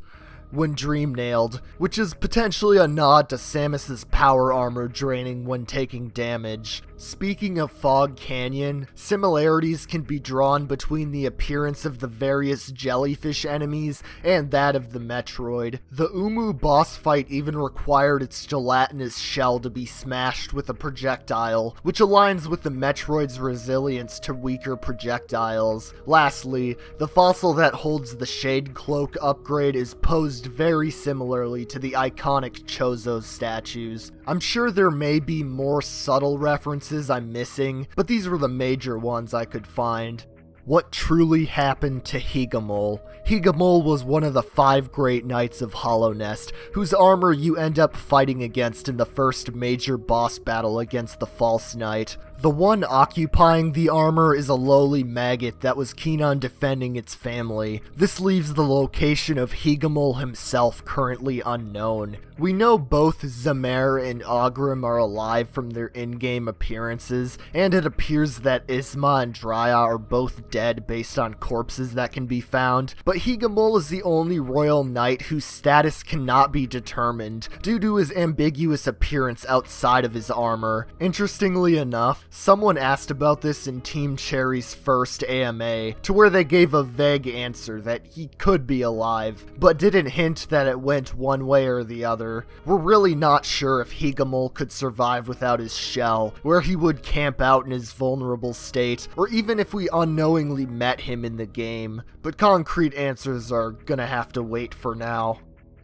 when dream nailed, which is potentially a nod to Samus's power armor draining when taking damage. Speaking of Fog Canyon, similarities can be drawn between the appearance of the various jellyfish enemies and that of the Metroid. The Uumuu boss fight even required its gelatinous shell to be smashed with a projectile, which aligns with the Metroid's resilience to weaker projectiles. Lastly, the fossil that holds the Shade Cloak upgrade is posed very similarly to the iconic Chozo statues. I'm sure there may be more subtle references I'm missing, but these were the major ones I could find. What truly happened to Hegemol? Hegemol was one of the five great knights of Hallownest, whose armor you end up fighting against in the first major boss battle against the False Knight. The one occupying the armor is a lowly maggot that was keen on defending its family. This leaves the location of Hegemol himself currently unknown. We know both Ze'mer and Ogrim are alive from their in-game appearances, and it appears that Isma and Dryya are both dead based on corpses that can be found, but Hegemol is the only royal knight whose status cannot be determined due to his ambiguous appearance outside of his armor. Interestingly enough, Someone asked about this in Team Cherry's first AMA, to where they gave a vague answer that he could be alive, but didn't hint that it went one way or the other. We're really not sure if Hegemol could survive without his shell, where he would camp out in his vulnerable state, or even if we unknowingly met him in the game, but concrete answers are gonna have to wait for now.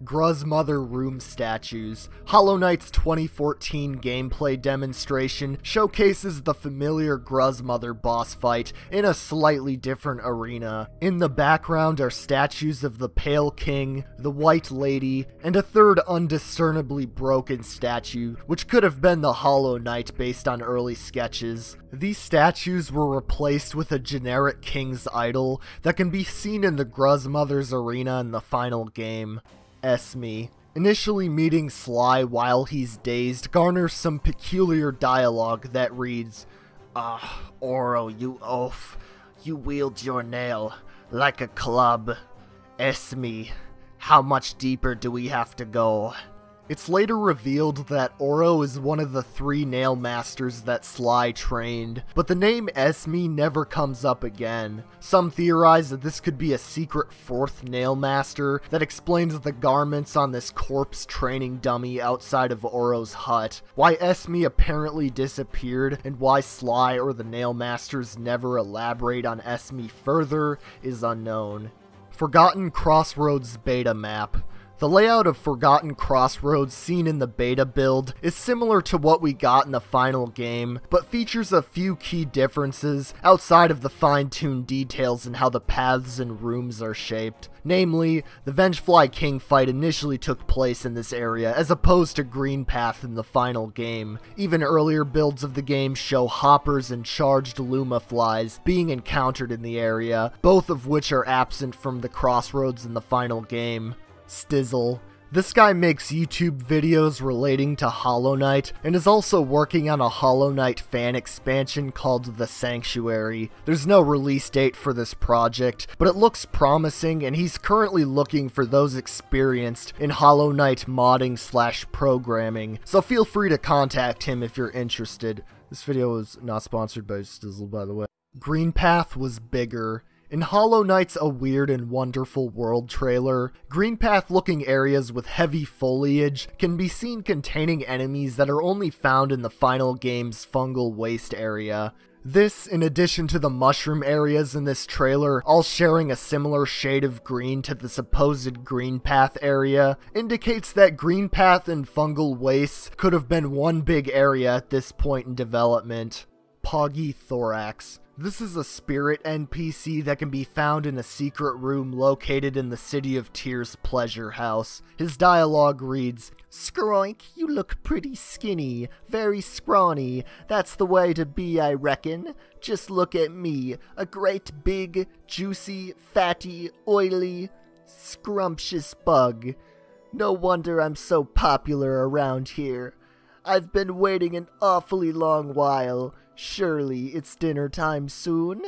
Gruzmother Room statues. Hollow Knight's 2014 gameplay demonstration showcases the familiar Gruzmother boss fight in a slightly different arena. In the background are statues of the Pale King, the White Lady, and a third undiscernibly broken statue, which could have been the Hollow Knight based on early sketches. These statues were replaced with a generic King's idol that can be seen in the Gruzmother's arena in the final game. Esme. Initially meeting Sly while he's dazed garners some peculiar dialogue that reads, Ah, Oro, you oaf. You wield your nail like a club. Esme, how much deeper do we have to go? It's later revealed that Oro is one of the three Nail Masters that Sly trained, but the name Esme never comes up again. Some theorize that this could be a secret fourth Nail Master that explains the garments on this corpse training dummy outside of Oro's hut, why Esme apparently disappeared, and why Sly or the Nail Masters never elaborate on Esme further is unknown. Forgotten Crossroads beta map. The layout of Forgotten Crossroads seen in the beta build is similar to what we got in the final game, but features a few key differences outside of the fine-tuned details in how the paths and rooms are shaped. Namely, the Vengefly King fight initially took place in this area as opposed to Green Path in the final game. Even earlier builds of the game show hoppers and charged Luma flies being encountered in the area, both of which are absent from the crossroads in the final game. Stizzle. This guy makes YouTube videos relating to Hollow Knight and is also working on a Hollow Knight fan expansion called The Sanctuary. There's no release date for this project, but it looks promising and he's currently looking for those experienced in Hollow Knight modding slash programming, so feel free to contact him if you're interested. This video is not sponsored by Stizzle, by the way. Green Path was bigger. In Hollow Knight's A Weird and Wonderful World trailer, green path looking areas with heavy foliage can be seen containing enemies that are only found in the final game's fungal waste area. This, in addition to the mushroom areas in this trailer, all sharing a similar shade of green to the supposed Green Path area, indicates that Green Path and Fungal Wastes could have been one big area at this point in development. Poggy Thorax. This is a spirit NPC that can be found in a secret room located in the City of Tears Pleasure House. His dialogue reads, Skroink, you look pretty skinny, very scrawny. That's the way to be, I reckon. Just look at me, a great big, juicy, fatty, oily, scrumptious bug. No wonder I'm so popular around here. I've been waiting an awfully long while. Surely it's dinner time soon?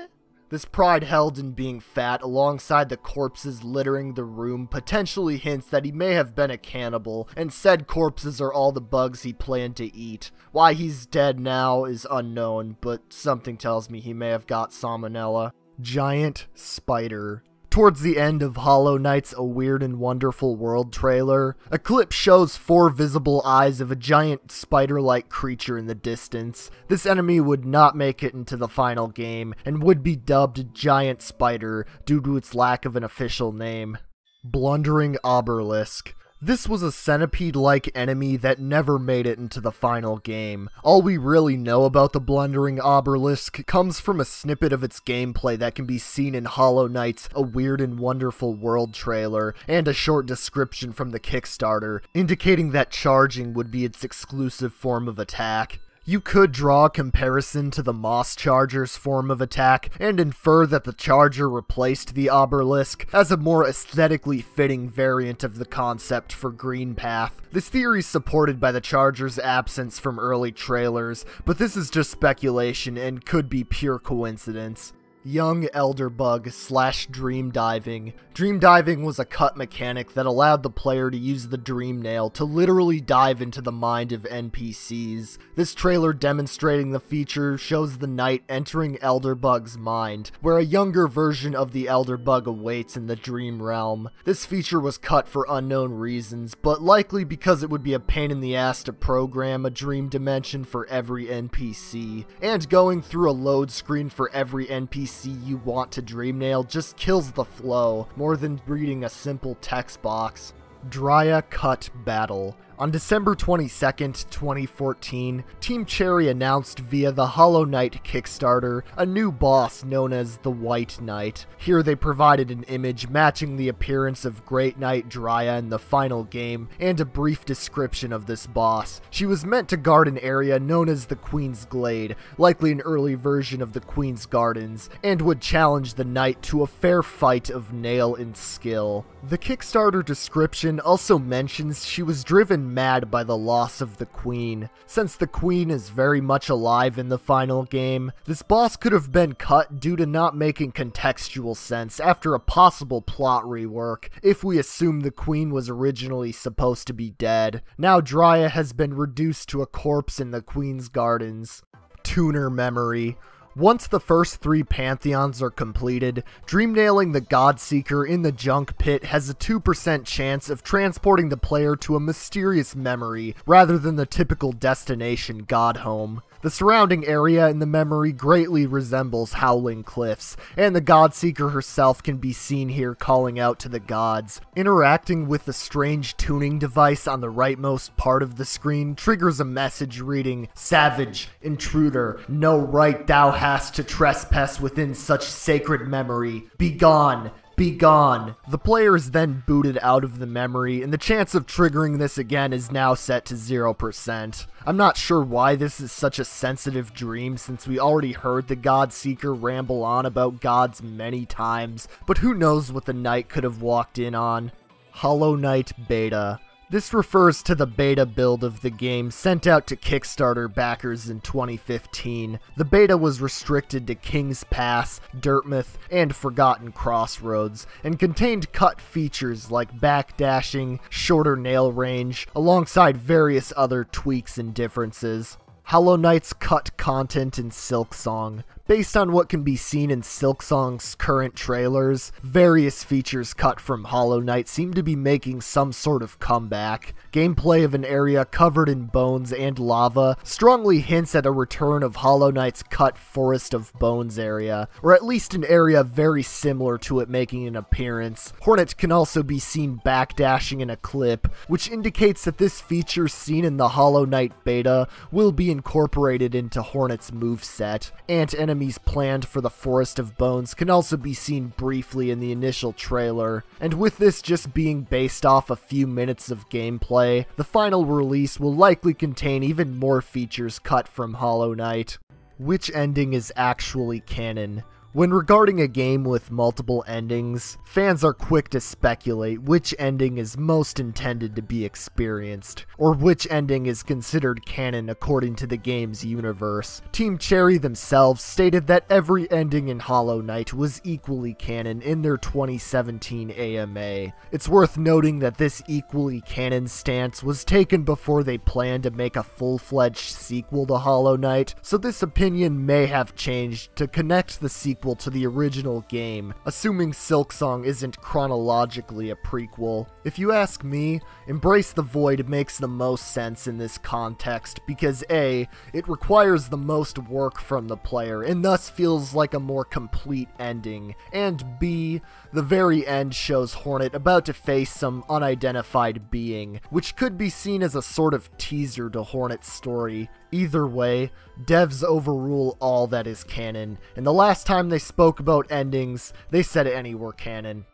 This pride held in being fat alongside the corpses littering the room potentially hints that he may have been a cannibal, and said corpses are all the bugs he planned to eat. Why he's dead now is unknown, but something tells me he may have got salmonella. Giant Spider towards the end of Hollow Knight's A Weird and Wonderful World trailer, a clip shows four visible eyes of a giant spider like creature in the distance. This enemy would not make it into the final game and would be dubbed Giant Spider due to its lack of an official name. Blundering Obelisk. This was a centipede-like enemy that never made it into the final game. All we really know about the Blundering Obelisk comes from a snippet of its gameplay that can be seen in Hollow Knight's A Weird and Wonderful World trailer, and a short description from the Kickstarter, indicating that charging would be its exclusive form of attack. You could draw a comparison to the Moss Charger's form of attack and infer that the Charger replaced the Obelisk as a more aesthetically fitting variant of the concept for Green Path. This theory is supported by the Charger's absence from early trailers, but this is just speculation and could be pure coincidence. Young Elderbug slash Dream Diving. Dream Diving was a cut mechanic that allowed the player to use the Dream Nail to literally dive into the mind of NPCs. This trailer demonstrating the feature shows the knight entering Elderbug's mind, where a younger version of the Elderbug awaits in the Dream Realm. This feature was cut for unknown reasons, but likely because it would be a pain in the ass to program a dream dimension for every NPC, and going through a load screen for every NPC you want to Dreamnail just kills the flow, more than reading a simple text box. Dryya Cut Battle. On December 22nd, 2014, Team Cherry announced via the Hollow Knight Kickstarter a new boss known as the White Knight. Here they provided an image matching the appearance of Great Knight Dryya in the final game, and a brief description of this boss. She was meant to guard an area known as the Queen's Glade, likely an early version of the Queen's Gardens, and would challenge the knight to a fair fight of nail and skill. The Kickstarter description also mentions she was driven mad by the loss of the Queen. Since the Queen is very much alive in the final game, this boss could have been cut due to not making contextual sense after a possible plot rework, if we assume the Queen was originally supposed to be dead. Now Dryya has been reduced to a corpse in the Queen's gardens. Tuner memory. Once the first three Pantheons are completed, dreamnailing the Godseeker in the Junk Pit has a 2% chance of transporting the player to a mysterious memory, rather than the typical destination Godhome. The surrounding area in the memory greatly resembles Howling Cliffs, and the Godseeker herself can be seen here calling out to the gods. Interacting with the strange tuning device on the rightmost part of the screen triggers a message reading, Savage, intruder, no right thou hast to trespass within such sacred memory. Begone! Be gone. The player is then booted out of the memory, and the chance of triggering this again is now set to 0%. I'm not sure why this is such a sensitive dream since we already heard the God Seeker ramble on about gods many times, but who knows what the knight could have walked in on. Hollow Knight Beta. This refers to the beta build of the game sent out to Kickstarter backers in 2015. The beta was restricted to King's Pass, Dirtmouth, and Forgotten Crossroads, and contained cut features like backdashing, shorter nail range, alongside various other tweaks and differences. Hollow Knight's cut content in Silksong, Based on what can be seen in Silksong's current trailers, various features cut from Hollow Knight seem to be making some sort of comeback. Gameplay of an area covered in bones and lava strongly hints at a return of Hollow Knight's cut Forest of Bones area, or at least an area very similar to it making an appearance. Hornet can also be seen backdashing in a clip, which indicates that this feature seen in the Hollow Knight beta will be incorporated into Hornet's moveset. Ant enemies planned for the Forest of Bones can also be seen briefly in the initial trailer, and with this just being based off a few minutes of gameplay, the final release will likely contain even more features cut from Hollow Knight. Which ending is actually canon? When regarding a game with multiple endings, fans are quick to speculate which ending is most intended to be experienced, or which ending is considered canon according to the game's universe. Team Cherry themselves stated that every ending in Hollow Knight was equally canon in their 2017 AMA. It's worth noting that this equally canon stance was taken before they planned to make a full-fledged sequel to Hollow Knight, so this opinion may have changed to connect the sequel to the original game, assuming Silksong isn't chronologically a prequel. If you ask me, Embrace the Void makes the most sense in this context because A, it requires the most work from the player and thus feels like a more complete ending, and B, the very end shows Hornet about to face some unidentified being, which could be seen as a sort of teaser to Hornet's story. Either way, devs overrule all that is canon, and the last time they spoke about endings, they said any were canon.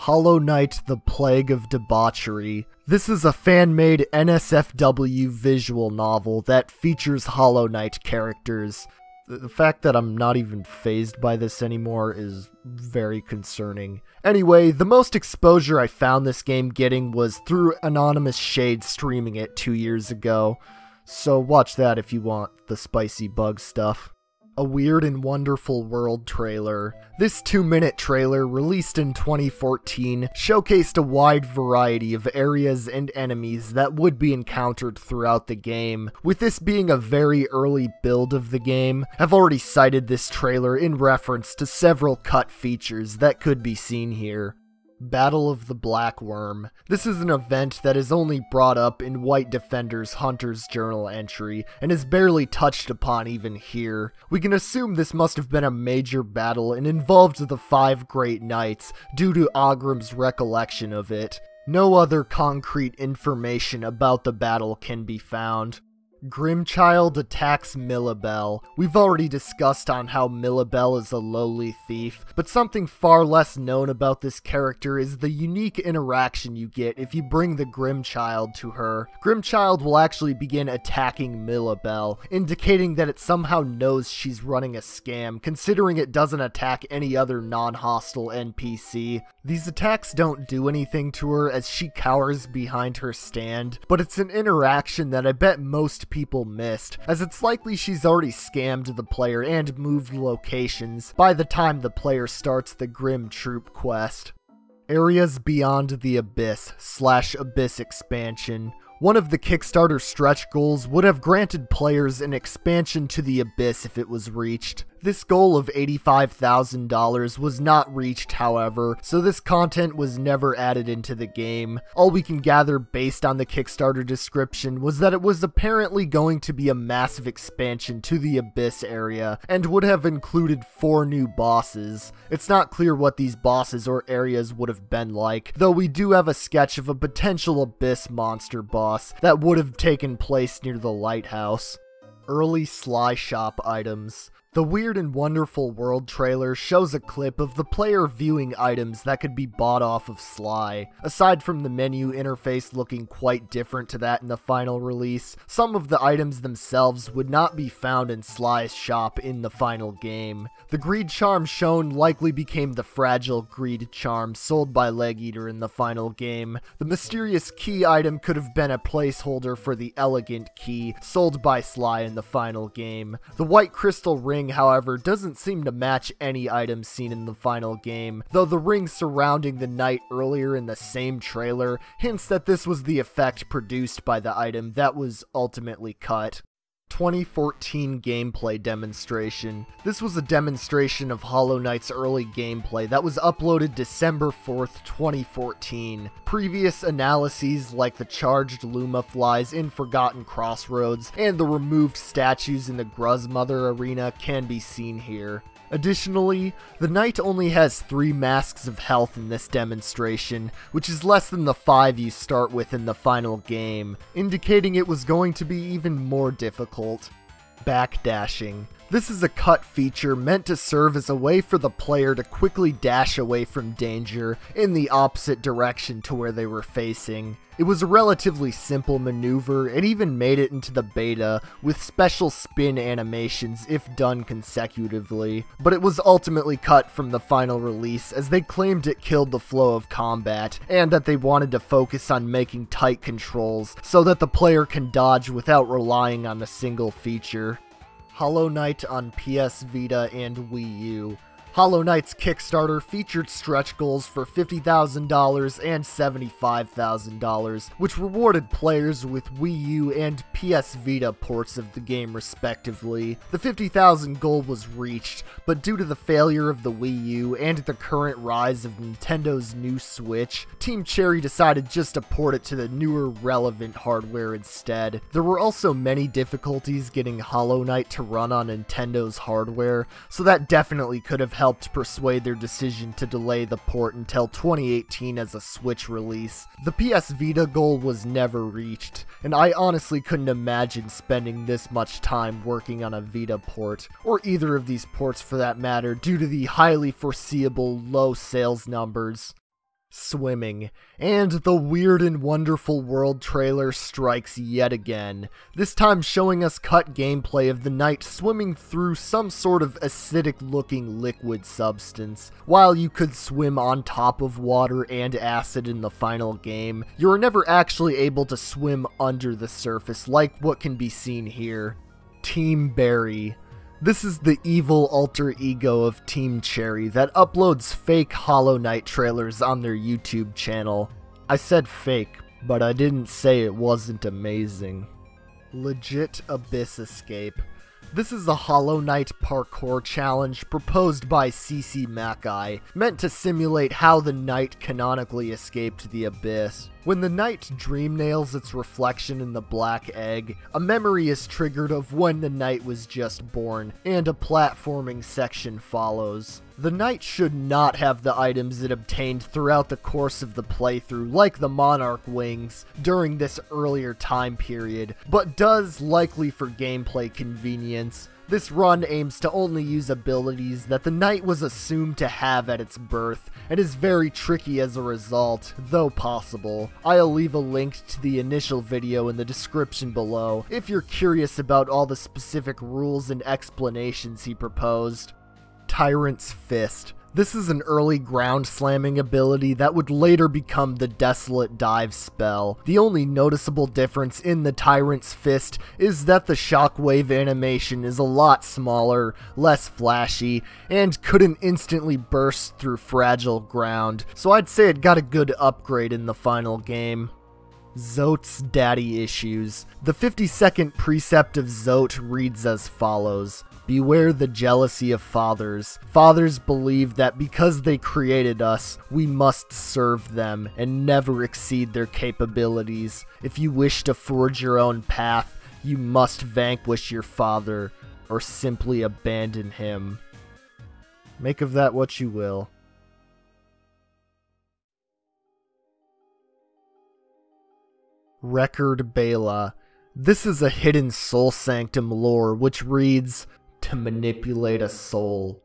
Hollow Knight The Plague of Debauchery. This is a fan made NSFW visual novel that features Hollow Knight characters. The fact that I'm not even fazed by this anymore is very concerning. Anyway, the most exposure I found this game getting was through Anonymous Shade streaming it two years ago. So watch that if you want the spicy bug stuff a Weird and Wonderful World trailer. This two minute trailer, released in 2014, showcased a wide variety of areas and enemies that would be encountered throughout the game. With this being a very early build of the game, I've already cited this trailer in reference to several cut features that could be seen here. Battle of the Black Worm. This is an event that is only brought up in White Defender's Hunter's Journal entry, and is barely touched upon even here. We can assume this must have been a major battle and involved the Five Great Knights, due to Ogrim's recollection of it. No other concrete information about the battle can be found. Grimmchild attacks Millibelle. We've already discussed on how Millibelle is a lowly thief, but something far less known about this character is the unique interaction you get if you bring the Grimmchild to her. Grimmchild will actually begin attacking Millibelle, indicating that it somehow knows she's running a scam, considering it doesn't attack any other non-hostile NPC. These attacks don't do anything to her as she cowers behind her stand, but it's an interaction that I bet most people missed, as it's likely she's already scammed the player and moved locations by the time the player starts the Grimm Troupe quest. Areas Beyond the Abyss slash Abyss expansion. One of the Kickstarter stretch goals would have granted players an expansion to the Abyss if it was reached. This goal of $85,000 was not reached, however, so this content was never added into the game. All we can gather based on the Kickstarter description was that it was apparently going to be a massive expansion to the Abyss area, and would have included four new bosses. It's not clear what these bosses or areas would have been like, though we do have a sketch of a potential Abyss monster boss that would have taken place near the lighthouse. Early Sly Shop items. The Weird and Wonderful World trailer shows a clip of the player viewing items that could be bought off of Sly. Aside from the menu interface looking quite different to that in the final release, some of the items themselves would not be found in Sly's shop in the final game. The Greed Charm shown likely became the fragile Greed Charm sold by Leg Eater in the final game. The mysterious key item could have been a placeholder for the Elegant Key sold by Sly in the final game. The White Crystal Ring ring, however, doesn't seem to match any items seen in the final game, though the ring surrounding the knight earlier in the same trailer hints that this was the effect produced by the item that was ultimately cut. 2014 gameplay demonstration. This was a demonstration of Hollow Knight's early gameplay that was uploaded December 4th, 2014. Previous analyses like the charged Luma flies in Forgotten Crossroads and the removed statues in the Gruzmother arena can be seen here. Additionally, the knight only has 3 masks of health in this demonstration, which is less than the 5 you start with in the final game, indicating it was going to be even more difficult. Backdashing. This is a cut feature meant to serve as a way for the player to quickly dash away from danger in the opposite direction to where they were facing. It was a relatively simple maneuver and even made it into the beta with special spin animations if done consecutively, but it was ultimately cut from the final release as they claimed it killed the flow of combat and that they wanted to focus on making tight controls so that the player can dodge without relying on a single feature. Hollow Knight on PS Vita and Wii U. Hollow Knight's Kickstarter featured stretch goals for $50,000 and $75,000, which rewarded players with Wii U and PS Vita ports of the game respectively. The 50,000 goal was reached, but due to the failure of the Wii U and the current rise of Nintendo's new Switch, Team Cherry decided just to port it to the newer relevant hardware instead. There were also many difficulties getting Hollow Knight to run on Nintendo's hardware, so that definitely could have helped persuade their decision to delay the port until 2018 as a Switch release. The PS Vita goal was never reached, and I honestly couldn't imagine spending this much time working on a Vita port, or either of these ports for that matter, due to the highly foreseeable low sales numbers swimming, and the Weird and Wonderful World trailer strikes yet again, this time showing us cut gameplay of the knight swimming through some sort of acidic looking liquid substance. While you could swim on top of water and acid in the final game, you're never actually able to swim under the surface like what can be seen here. Team Barry. This is the evil alter ego of Team Cherry that uploads fake Hollow Knight trailers on their YouTube channel. I said fake, but I didn't say it wasn't amazing. Legit Abyss Escape. This is a Hollow Knight parkour challenge proposed by CC Mackay, meant to simulate how the knight canonically escaped the abyss. When the knight dream nails its reflection in the black egg, a memory is triggered of when the knight was just born, and a platforming section follows. The knight should not have the items it obtained throughout the course of the playthrough, like the Monarch Wings, during this earlier time period, but does likely for gameplay convenience. This run aims to only use abilities that the knight was assumed to have at its birth, and is very tricky as a result, though possible. I'll leave a link to the initial video in the description below if you're curious about all the specific rules and explanations he proposed. Tyrant's Fist this is an early ground slamming ability that would later become the Desolate Dive spell. The only noticeable difference in the Tyrant's Fist is that the shockwave animation is a lot smaller, less flashy, and couldn't instantly burst through fragile ground, so I'd say it got a good upgrade in the final game. Zote's daddy issues. The 52nd precept of Zote reads as follows Beware the jealousy of fathers. Fathers believe that because they created us, we must serve them and never exceed their capabilities. If you wish to forge your own path, you must vanquish your father or simply abandon him. Make of that what you will. Record Bela. This is a hidden Soul Sanctum lore which reads to manipulate a soul.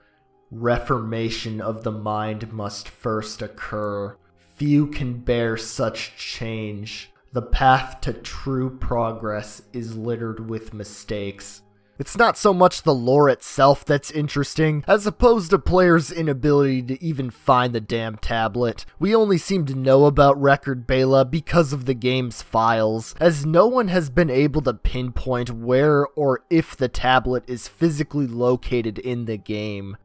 Reformation of the mind must first occur. Few can bear such change. The path to true progress is littered with mistakes. It's not so much the lore itself that's interesting, as opposed to players' inability to even find the damn tablet. We only seem to know about Record Bela because of the game's files, as no one has been able to pinpoint where or if the tablet is physically located in the game.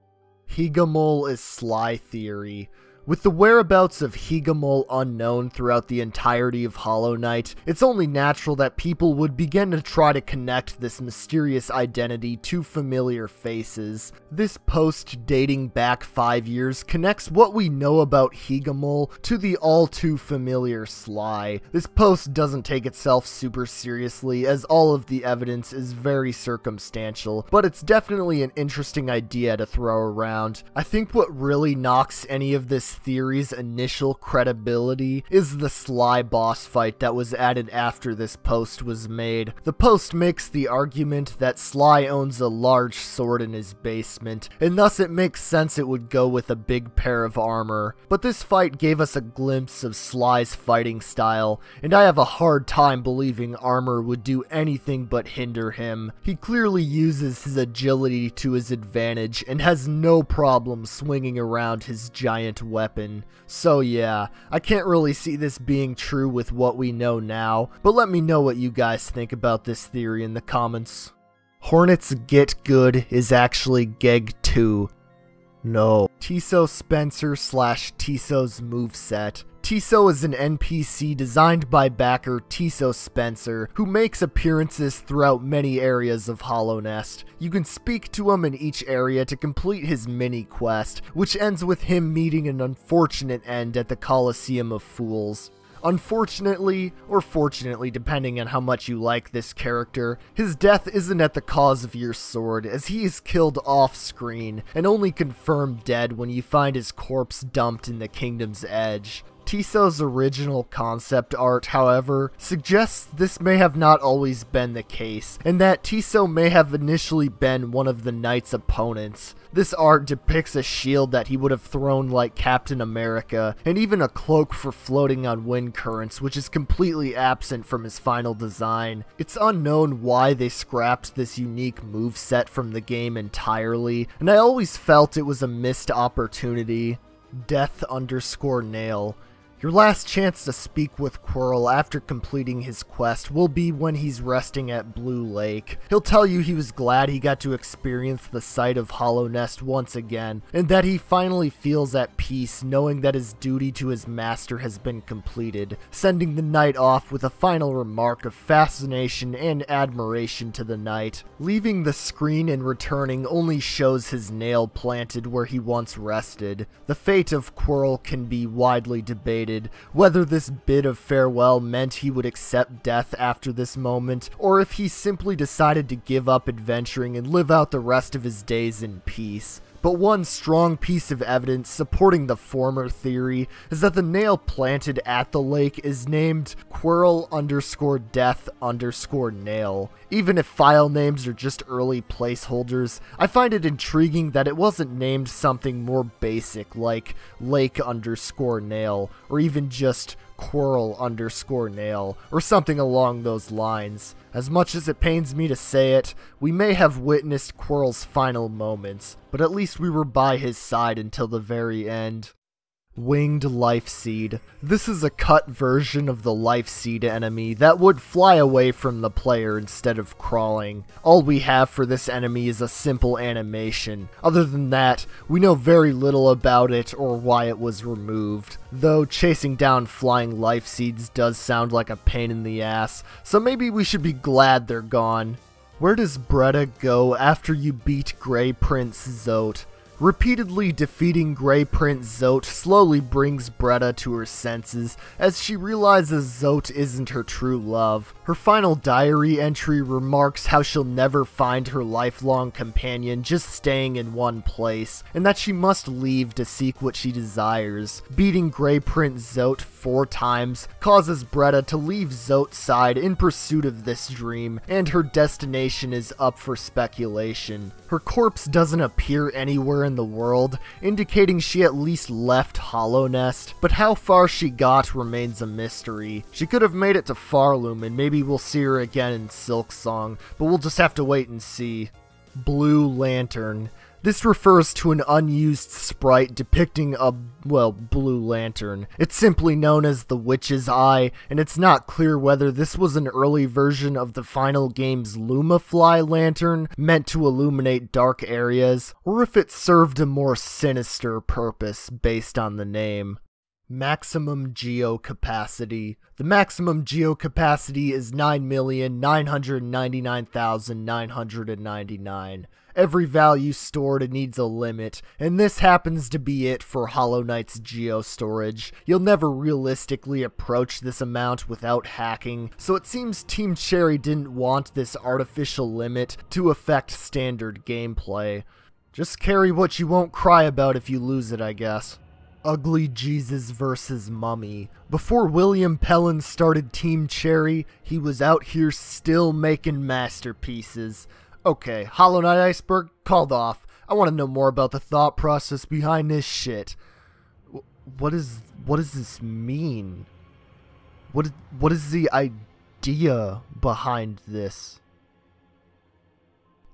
Hegemol is Sly Theory, with the whereabouts of Hegemol unknown throughout the entirety of Hollow Knight, it's only natural that people would begin to try to connect this mysterious identity to familiar faces. This post dating back five years connects what we know about Hegemol to the all too familiar Sly. This post doesn't take itself super seriously as all of the evidence is very circumstantial, but it's definitely an interesting idea to throw around. I think what really knocks any of this theory's initial credibility is the Sly boss fight that was added after this post was made. The post makes the argument that Sly owns a large sword in his basement, and thus it makes sense it would go with a big pair of armor. But this fight gave us a glimpse of Sly's fighting style, and I have a hard time believing armor would do anything but hinder him. He clearly uses his agility to his advantage and has no problem swinging around his giant weapon weapon. So yeah, I can't really see this being true with what we know now, but let me know what you guys think about this theory in the comments. Hornet's Get Good is actually Geg 2. No. Tiso Spencer slash Tiso's moveset Tiso is an NPC designed by backer Tiso Spencer, who makes appearances throughout many areas of Hallownest. You can speak to him in each area to complete his mini quest, which ends with him meeting an unfortunate end at the Colosseum of Fools. Unfortunately, or fortunately depending on how much you like this character, his death isn't at the cause of your sword as he is killed off screen and only confirmed dead when you find his corpse dumped in the kingdom's edge. Tiso's original concept art, however, suggests this may have not always been the case, and that Tiso may have initially been one of the knight's opponents. This art depicts a shield that he would have thrown like Captain America, and even a cloak for floating on wind currents, which is completely absent from his final design. It's unknown why they scrapped this unique move set from the game entirely, and I always felt it was a missed opportunity. Death underscore nail. Your last chance to speak with Quirrell after completing his quest will be when he's resting at Blue Lake. He'll tell you he was glad he got to experience the sight of Hallownest once again, and that he finally feels at peace knowing that his duty to his master has been completed, sending the knight off with a final remark of fascination and admiration to the knight. Leaving the screen and returning only shows his nail planted where he once rested. The fate of Quirrell can be widely debated whether this bit of farewell meant he would accept death after this moment, or if he simply decided to give up adventuring and live out the rest of his days in peace. But one strong piece of evidence supporting the former theory is that the nail planted at the lake is named Quirrell underscore death underscore nail. Even if file names are just early placeholders, I find it intriguing that it wasn't named something more basic like lake underscore nail, or even just Quirrell underscore nail, or something along those lines. As much as it pains me to say it, we may have witnessed Quirrell's final moments, but at least we were by his side until the very end. Winged Life Seed. This is a cut version of the Life Seed enemy that would fly away from the player instead of crawling. All we have for this enemy is a simple animation. Other than that, we know very little about it or why it was removed. Though chasing down flying Life Seeds does sound like a pain in the ass, so maybe we should be glad they're gone. Where does Bretta go after you beat Grey Prince Zote? Repeatedly defeating Grey Prince Zote slowly brings Bretta to her senses as she realizes Zote isn't her true love. Her final diary entry remarks how she'll never find her lifelong companion just staying in one place, and that she must leave to seek what she desires. Beating Grey Prince Zote four times causes Bretta to leave Zote's side in pursuit of this dream, and her destination is up for speculation. Her corpse doesn't appear anywhere in the world, indicating she at least left Hallownest, but how far she got remains a mystery. She could have made it to Pharloom, and maybe we'll see her again in Silksong, but we'll just have to wait and see. Blue Lantern. This refers to an unused sprite depicting a, well, blue lantern. It's simply known as the Witch's Eye, and it's not clear whether this was an early version of the final game's Lumafly lantern, meant to illuminate dark areas, or if it served a more sinister purpose based on the name. Maximum geo capacity. The maximum geo capacity is 9,999,999. Every value stored needs a limit, and this happens to be it for Hollow Knight's geo storage. You'll never realistically approach this amount without hacking, so it seems Team Cherry didn't want this artificial limit to affect standard gameplay. Just carry what you won't cry about if you lose it, I guess. Ugly Jesus vs. Mummy. Before William Pellen started Team Cherry, he was out here still making masterpieces. Okay, Hollow Knight Iceberg, called off. I want to know more about the thought process behind this shit. What is what does this mean? What what is the idea behind this?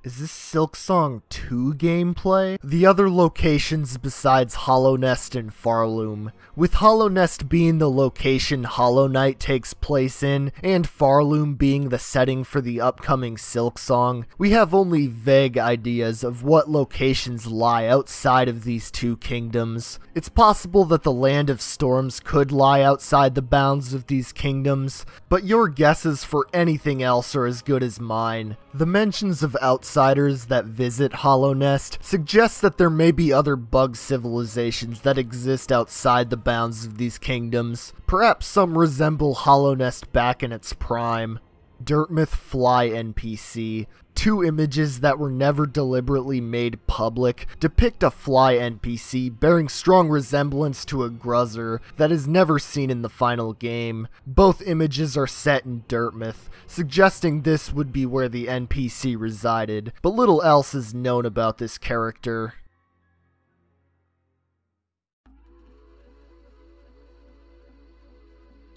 Is this Silksong 2 gameplay? The other locations besides Hallownest and Pharloom, with Hallownest being the location Hollow Knight takes place in, and Pharloom being the setting for the upcoming Silksong, we have only vague ideas of what locations lie outside of these two kingdoms. It's possible that the Land of Storms could lie outside the bounds of these kingdoms, but your guesses for anything else are as good as mine. The mentions of outsiders that visit Hallownest suggests that there may be other bug civilizations that exist outside the bounds of these kingdoms. Perhaps some resemble Hallownest back in its prime. Dirtmouth Fly NPC. Two images that were never deliberately made public depict a fly NPC bearing strong resemblance to a Gruzzer that is never seen in the final game. Both images are set in Dirtmouth, suggesting this would be where the NPC resided, but little else is known about this character.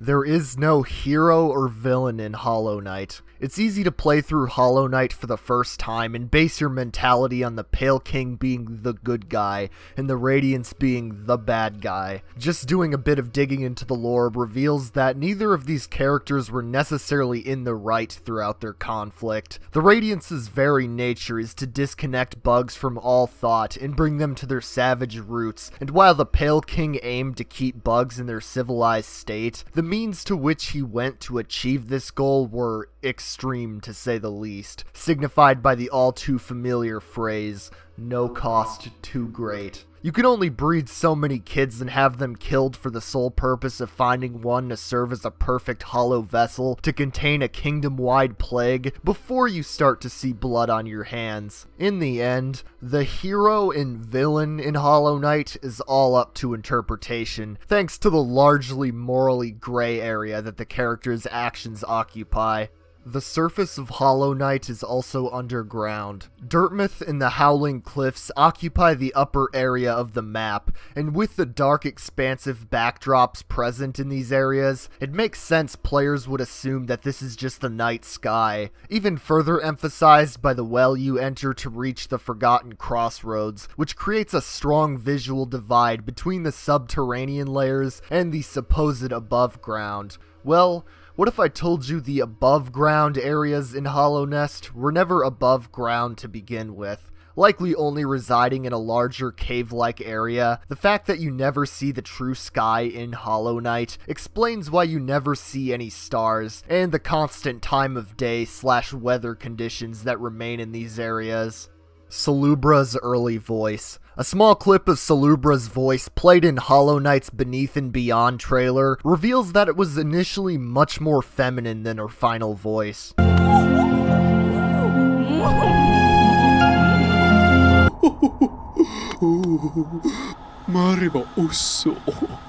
There is no hero or villain in Hollow Knight. It's easy to play through Hollow Knight for the first time and base your mentality on the Pale King being the good guy and the Radiance being the bad guy. Just doing a bit of digging into the lore reveals that neither of these characters were necessarily in the right throughout their conflict. The Radiance's very nature is to disconnect bugs from all thought and bring them to their savage roots, and while the Pale King aimed to keep bugs in their civilized state, the means to which he went to achieve this goal were extreme to say the least, signified by the all too familiar phrase, no cost too great. You can only breed so many kids and have them killed for the sole purpose of finding one to serve as a perfect hollow vessel to contain a kingdom-wide plague before you start to see blood on your hands. In the end, the hero and villain in Hollow Knight is all up to interpretation, thanks to the largely morally gray area that the character's actions occupy. The surface of Hollow Knight is also underground. Dirtmouth and the Howling Cliffs occupy the upper area of the map, and with the dark expansive backdrops present in these areas, it makes sense players would assume that this is just the night sky, even further emphasized by the well you enter to reach the Forgotten Crossroads, which creates a strong visual divide between the subterranean layers and the supposed above ground. Well, what if I told you the above ground areas in Hallownest were never above ground to begin with? Likely only residing in a larger cave-like area, the fact that you never see the true sky in Hollow Knight explains why you never see any stars, and the constant time of day slash weather conditions that remain in these areas. Salubra's early voice. A small clip of Salubra's voice played in Hollow Knight's Beneath and Beyond trailer reveals that it was initially much more feminine than her final voice.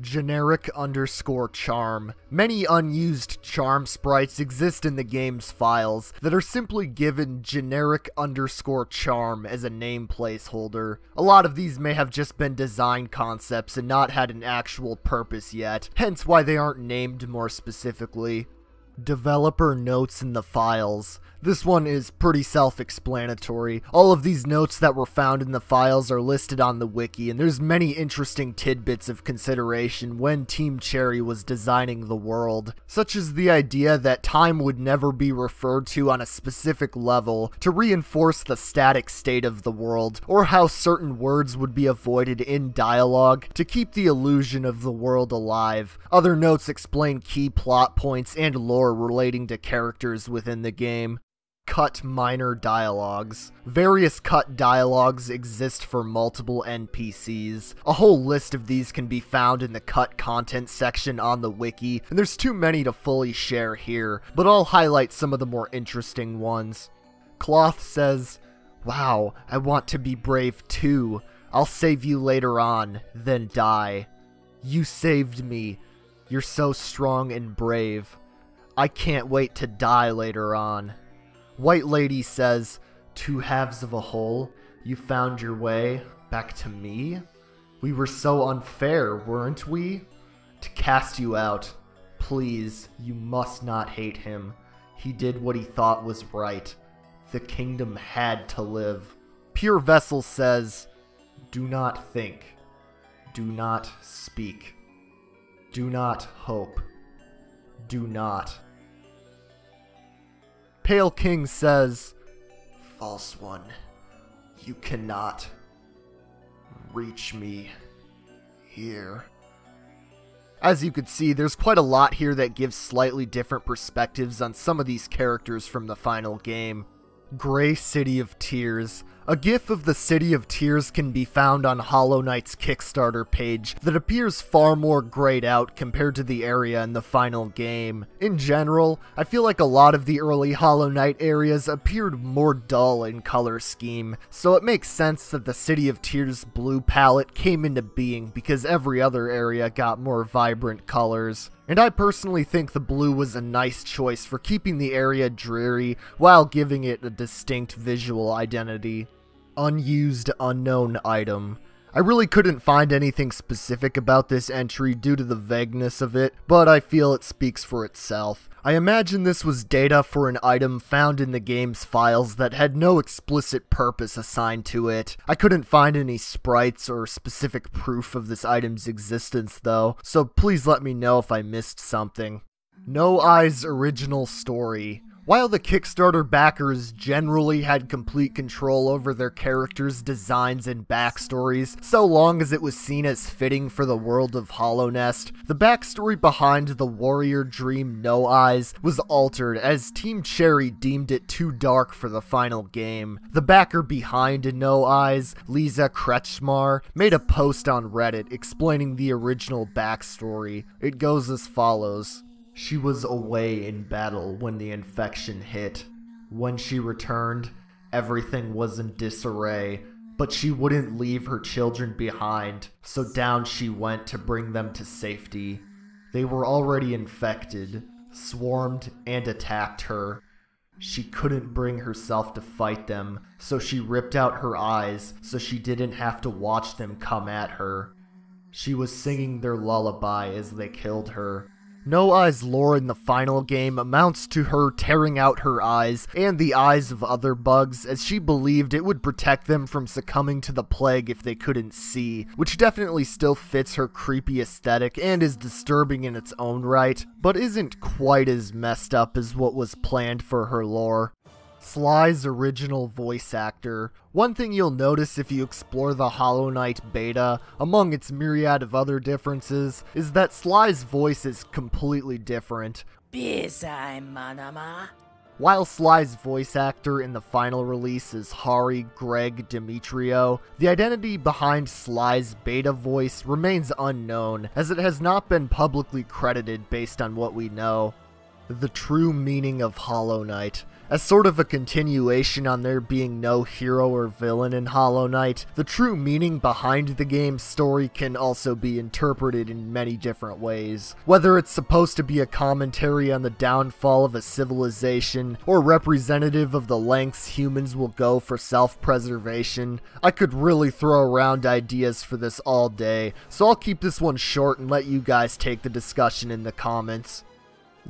Generic underscore charm. Many unused charm sprites exist in the game's files that are simply given generic underscore charm as a name placeholder. A lot of these may have just been design concepts and not had an actual purpose yet, hence why they aren't named more specifically. Developer notes in the files. This one is pretty self-explanatory. All of these notes that were found in the files are listed on the wiki, and there's many interesting tidbits of consideration when Team Cherry was designing the world, such as the idea that time would never be referred to on a specific level to reinforce the static state of the world, or how certain words would be avoided in dialogue to keep the illusion of the world alive. Other notes explain key plot points and lore relating to characters within the game cut minor dialogues. Various cut dialogues exist for multiple NPCs. A whole list of these can be found in the cut content section on the wiki, and there's too many to fully share here, but I'll highlight some of the more interesting ones. Cloth says, Wow, I want to be brave too. I'll save you later on, then die. You saved me. You're so strong and brave. I can't wait to die later on. White Lady says, Two halves of a whole, you found your way back to me? We were so unfair, weren't we? To cast you out. Please, you must not hate him. He did what he thought was right. The kingdom had to live. Pure Vessel says, Do not think. Do not speak. Do not hope. Do not. Pale King says, False one, you cannot reach me here. As you can see, there's quite a lot here that gives slightly different perspectives on some of these characters from the final game. Grey City of Tears. A gif of the City of Tears can be found on Hollow Knight's Kickstarter page that appears far more grayed out compared to the area in the final game. In general, I feel like a lot of the early Hollow Knight areas appeared more dull in color scheme, so it makes sense that the City of Tears blue palette came into being because every other area got more vibrant colors. And I personally think the blue was a nice choice for keeping the area dreary while giving it a distinct visual identity. Unused unknown item. I really couldn't find anything specific about this entry due to the vagueness of it, but I feel it speaks for itself. I imagine this was data for an item found in the game's files that had no explicit purpose assigned to it. I couldn't find any sprites or specific proof of this item's existence though, so please let me know if I missed something. No Eyes original story. While the Kickstarter backers generally had complete control over their characters' designs and backstories, so long as it was seen as fitting for the world of Hallownest, the backstory behind the Warrior Dream No Eyes was altered as Team Cherry deemed it too dark for the final game. The backer behind No Eyes, Lisa Kretschmar, made a post on Reddit explaining the original backstory. It goes as follows. She was away in battle when the infection hit. When she returned, everything was in disarray, but she wouldn't leave her children behind, so down she went to bring them to safety. They were already infected, swarmed, and attacked her. She couldn't bring herself to fight them, so she ripped out her eyes so she didn't have to watch them come at her. She was singing their lullaby as they killed her. No Eyes lore in the final game amounts to her tearing out her eyes and the eyes of other bugs as she believed it would protect them from succumbing to the plague if they couldn't see, which definitely still fits her creepy aesthetic and is disturbing in its own right, but isn't quite as messed up as what was planned for her lore. Sly's original voice actor. One thing you'll notice if you explore the Hollow Knight beta, among its myriad of other differences, is that Sly's voice is completely different. While Sly's voice actor in the final release is Hari Greg Demetrio, the identity behind Sly's beta voice remains unknown, as it has not been publicly credited based on what we know. The true meaning of Hollow Knight. As sort of a continuation on there being no hero or villain in Hollow Knight, the true meaning behind the game's story can also be interpreted in many different ways. Whether it's supposed to be a commentary on the downfall of a civilization, or representative of the lengths humans will go for self-preservation, I could really throw around ideas for this all day, so I'll keep this one short and let you guys take the discussion in the comments.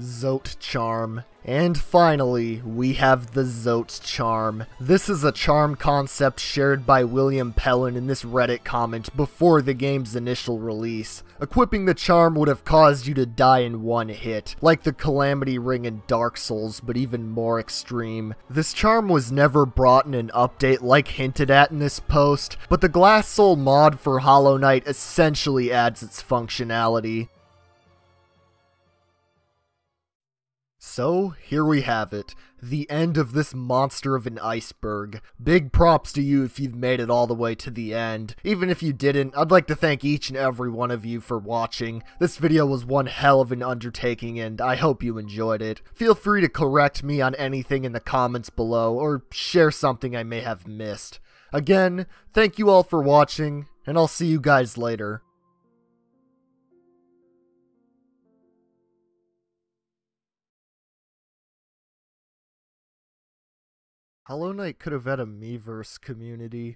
Zote Charm. And finally, we have the Zote Charm. This is a charm concept shared by William Pellen in this Reddit comment before the game's initial release. Equipping the charm would have caused you to die in one hit, like the Calamity Ring in Dark Souls, but even more extreme. This charm was never brought in an update like hinted at in this post, but the Glass Soul mod for Hollow Knight essentially adds its functionality. So, here we have it. The end of this monster of an iceberg. Big props to you if you've made it all the way to the end. Even if you didn't, I'd like to thank each and every one of you for watching. This video was one hell of an undertaking and I hope you enjoyed it. Feel free to correct me on anything in the comments below or share something I may have missed. Again, thank you all for watching, and I'll see you guys later. Hollow Knight could have had a Miiverse community.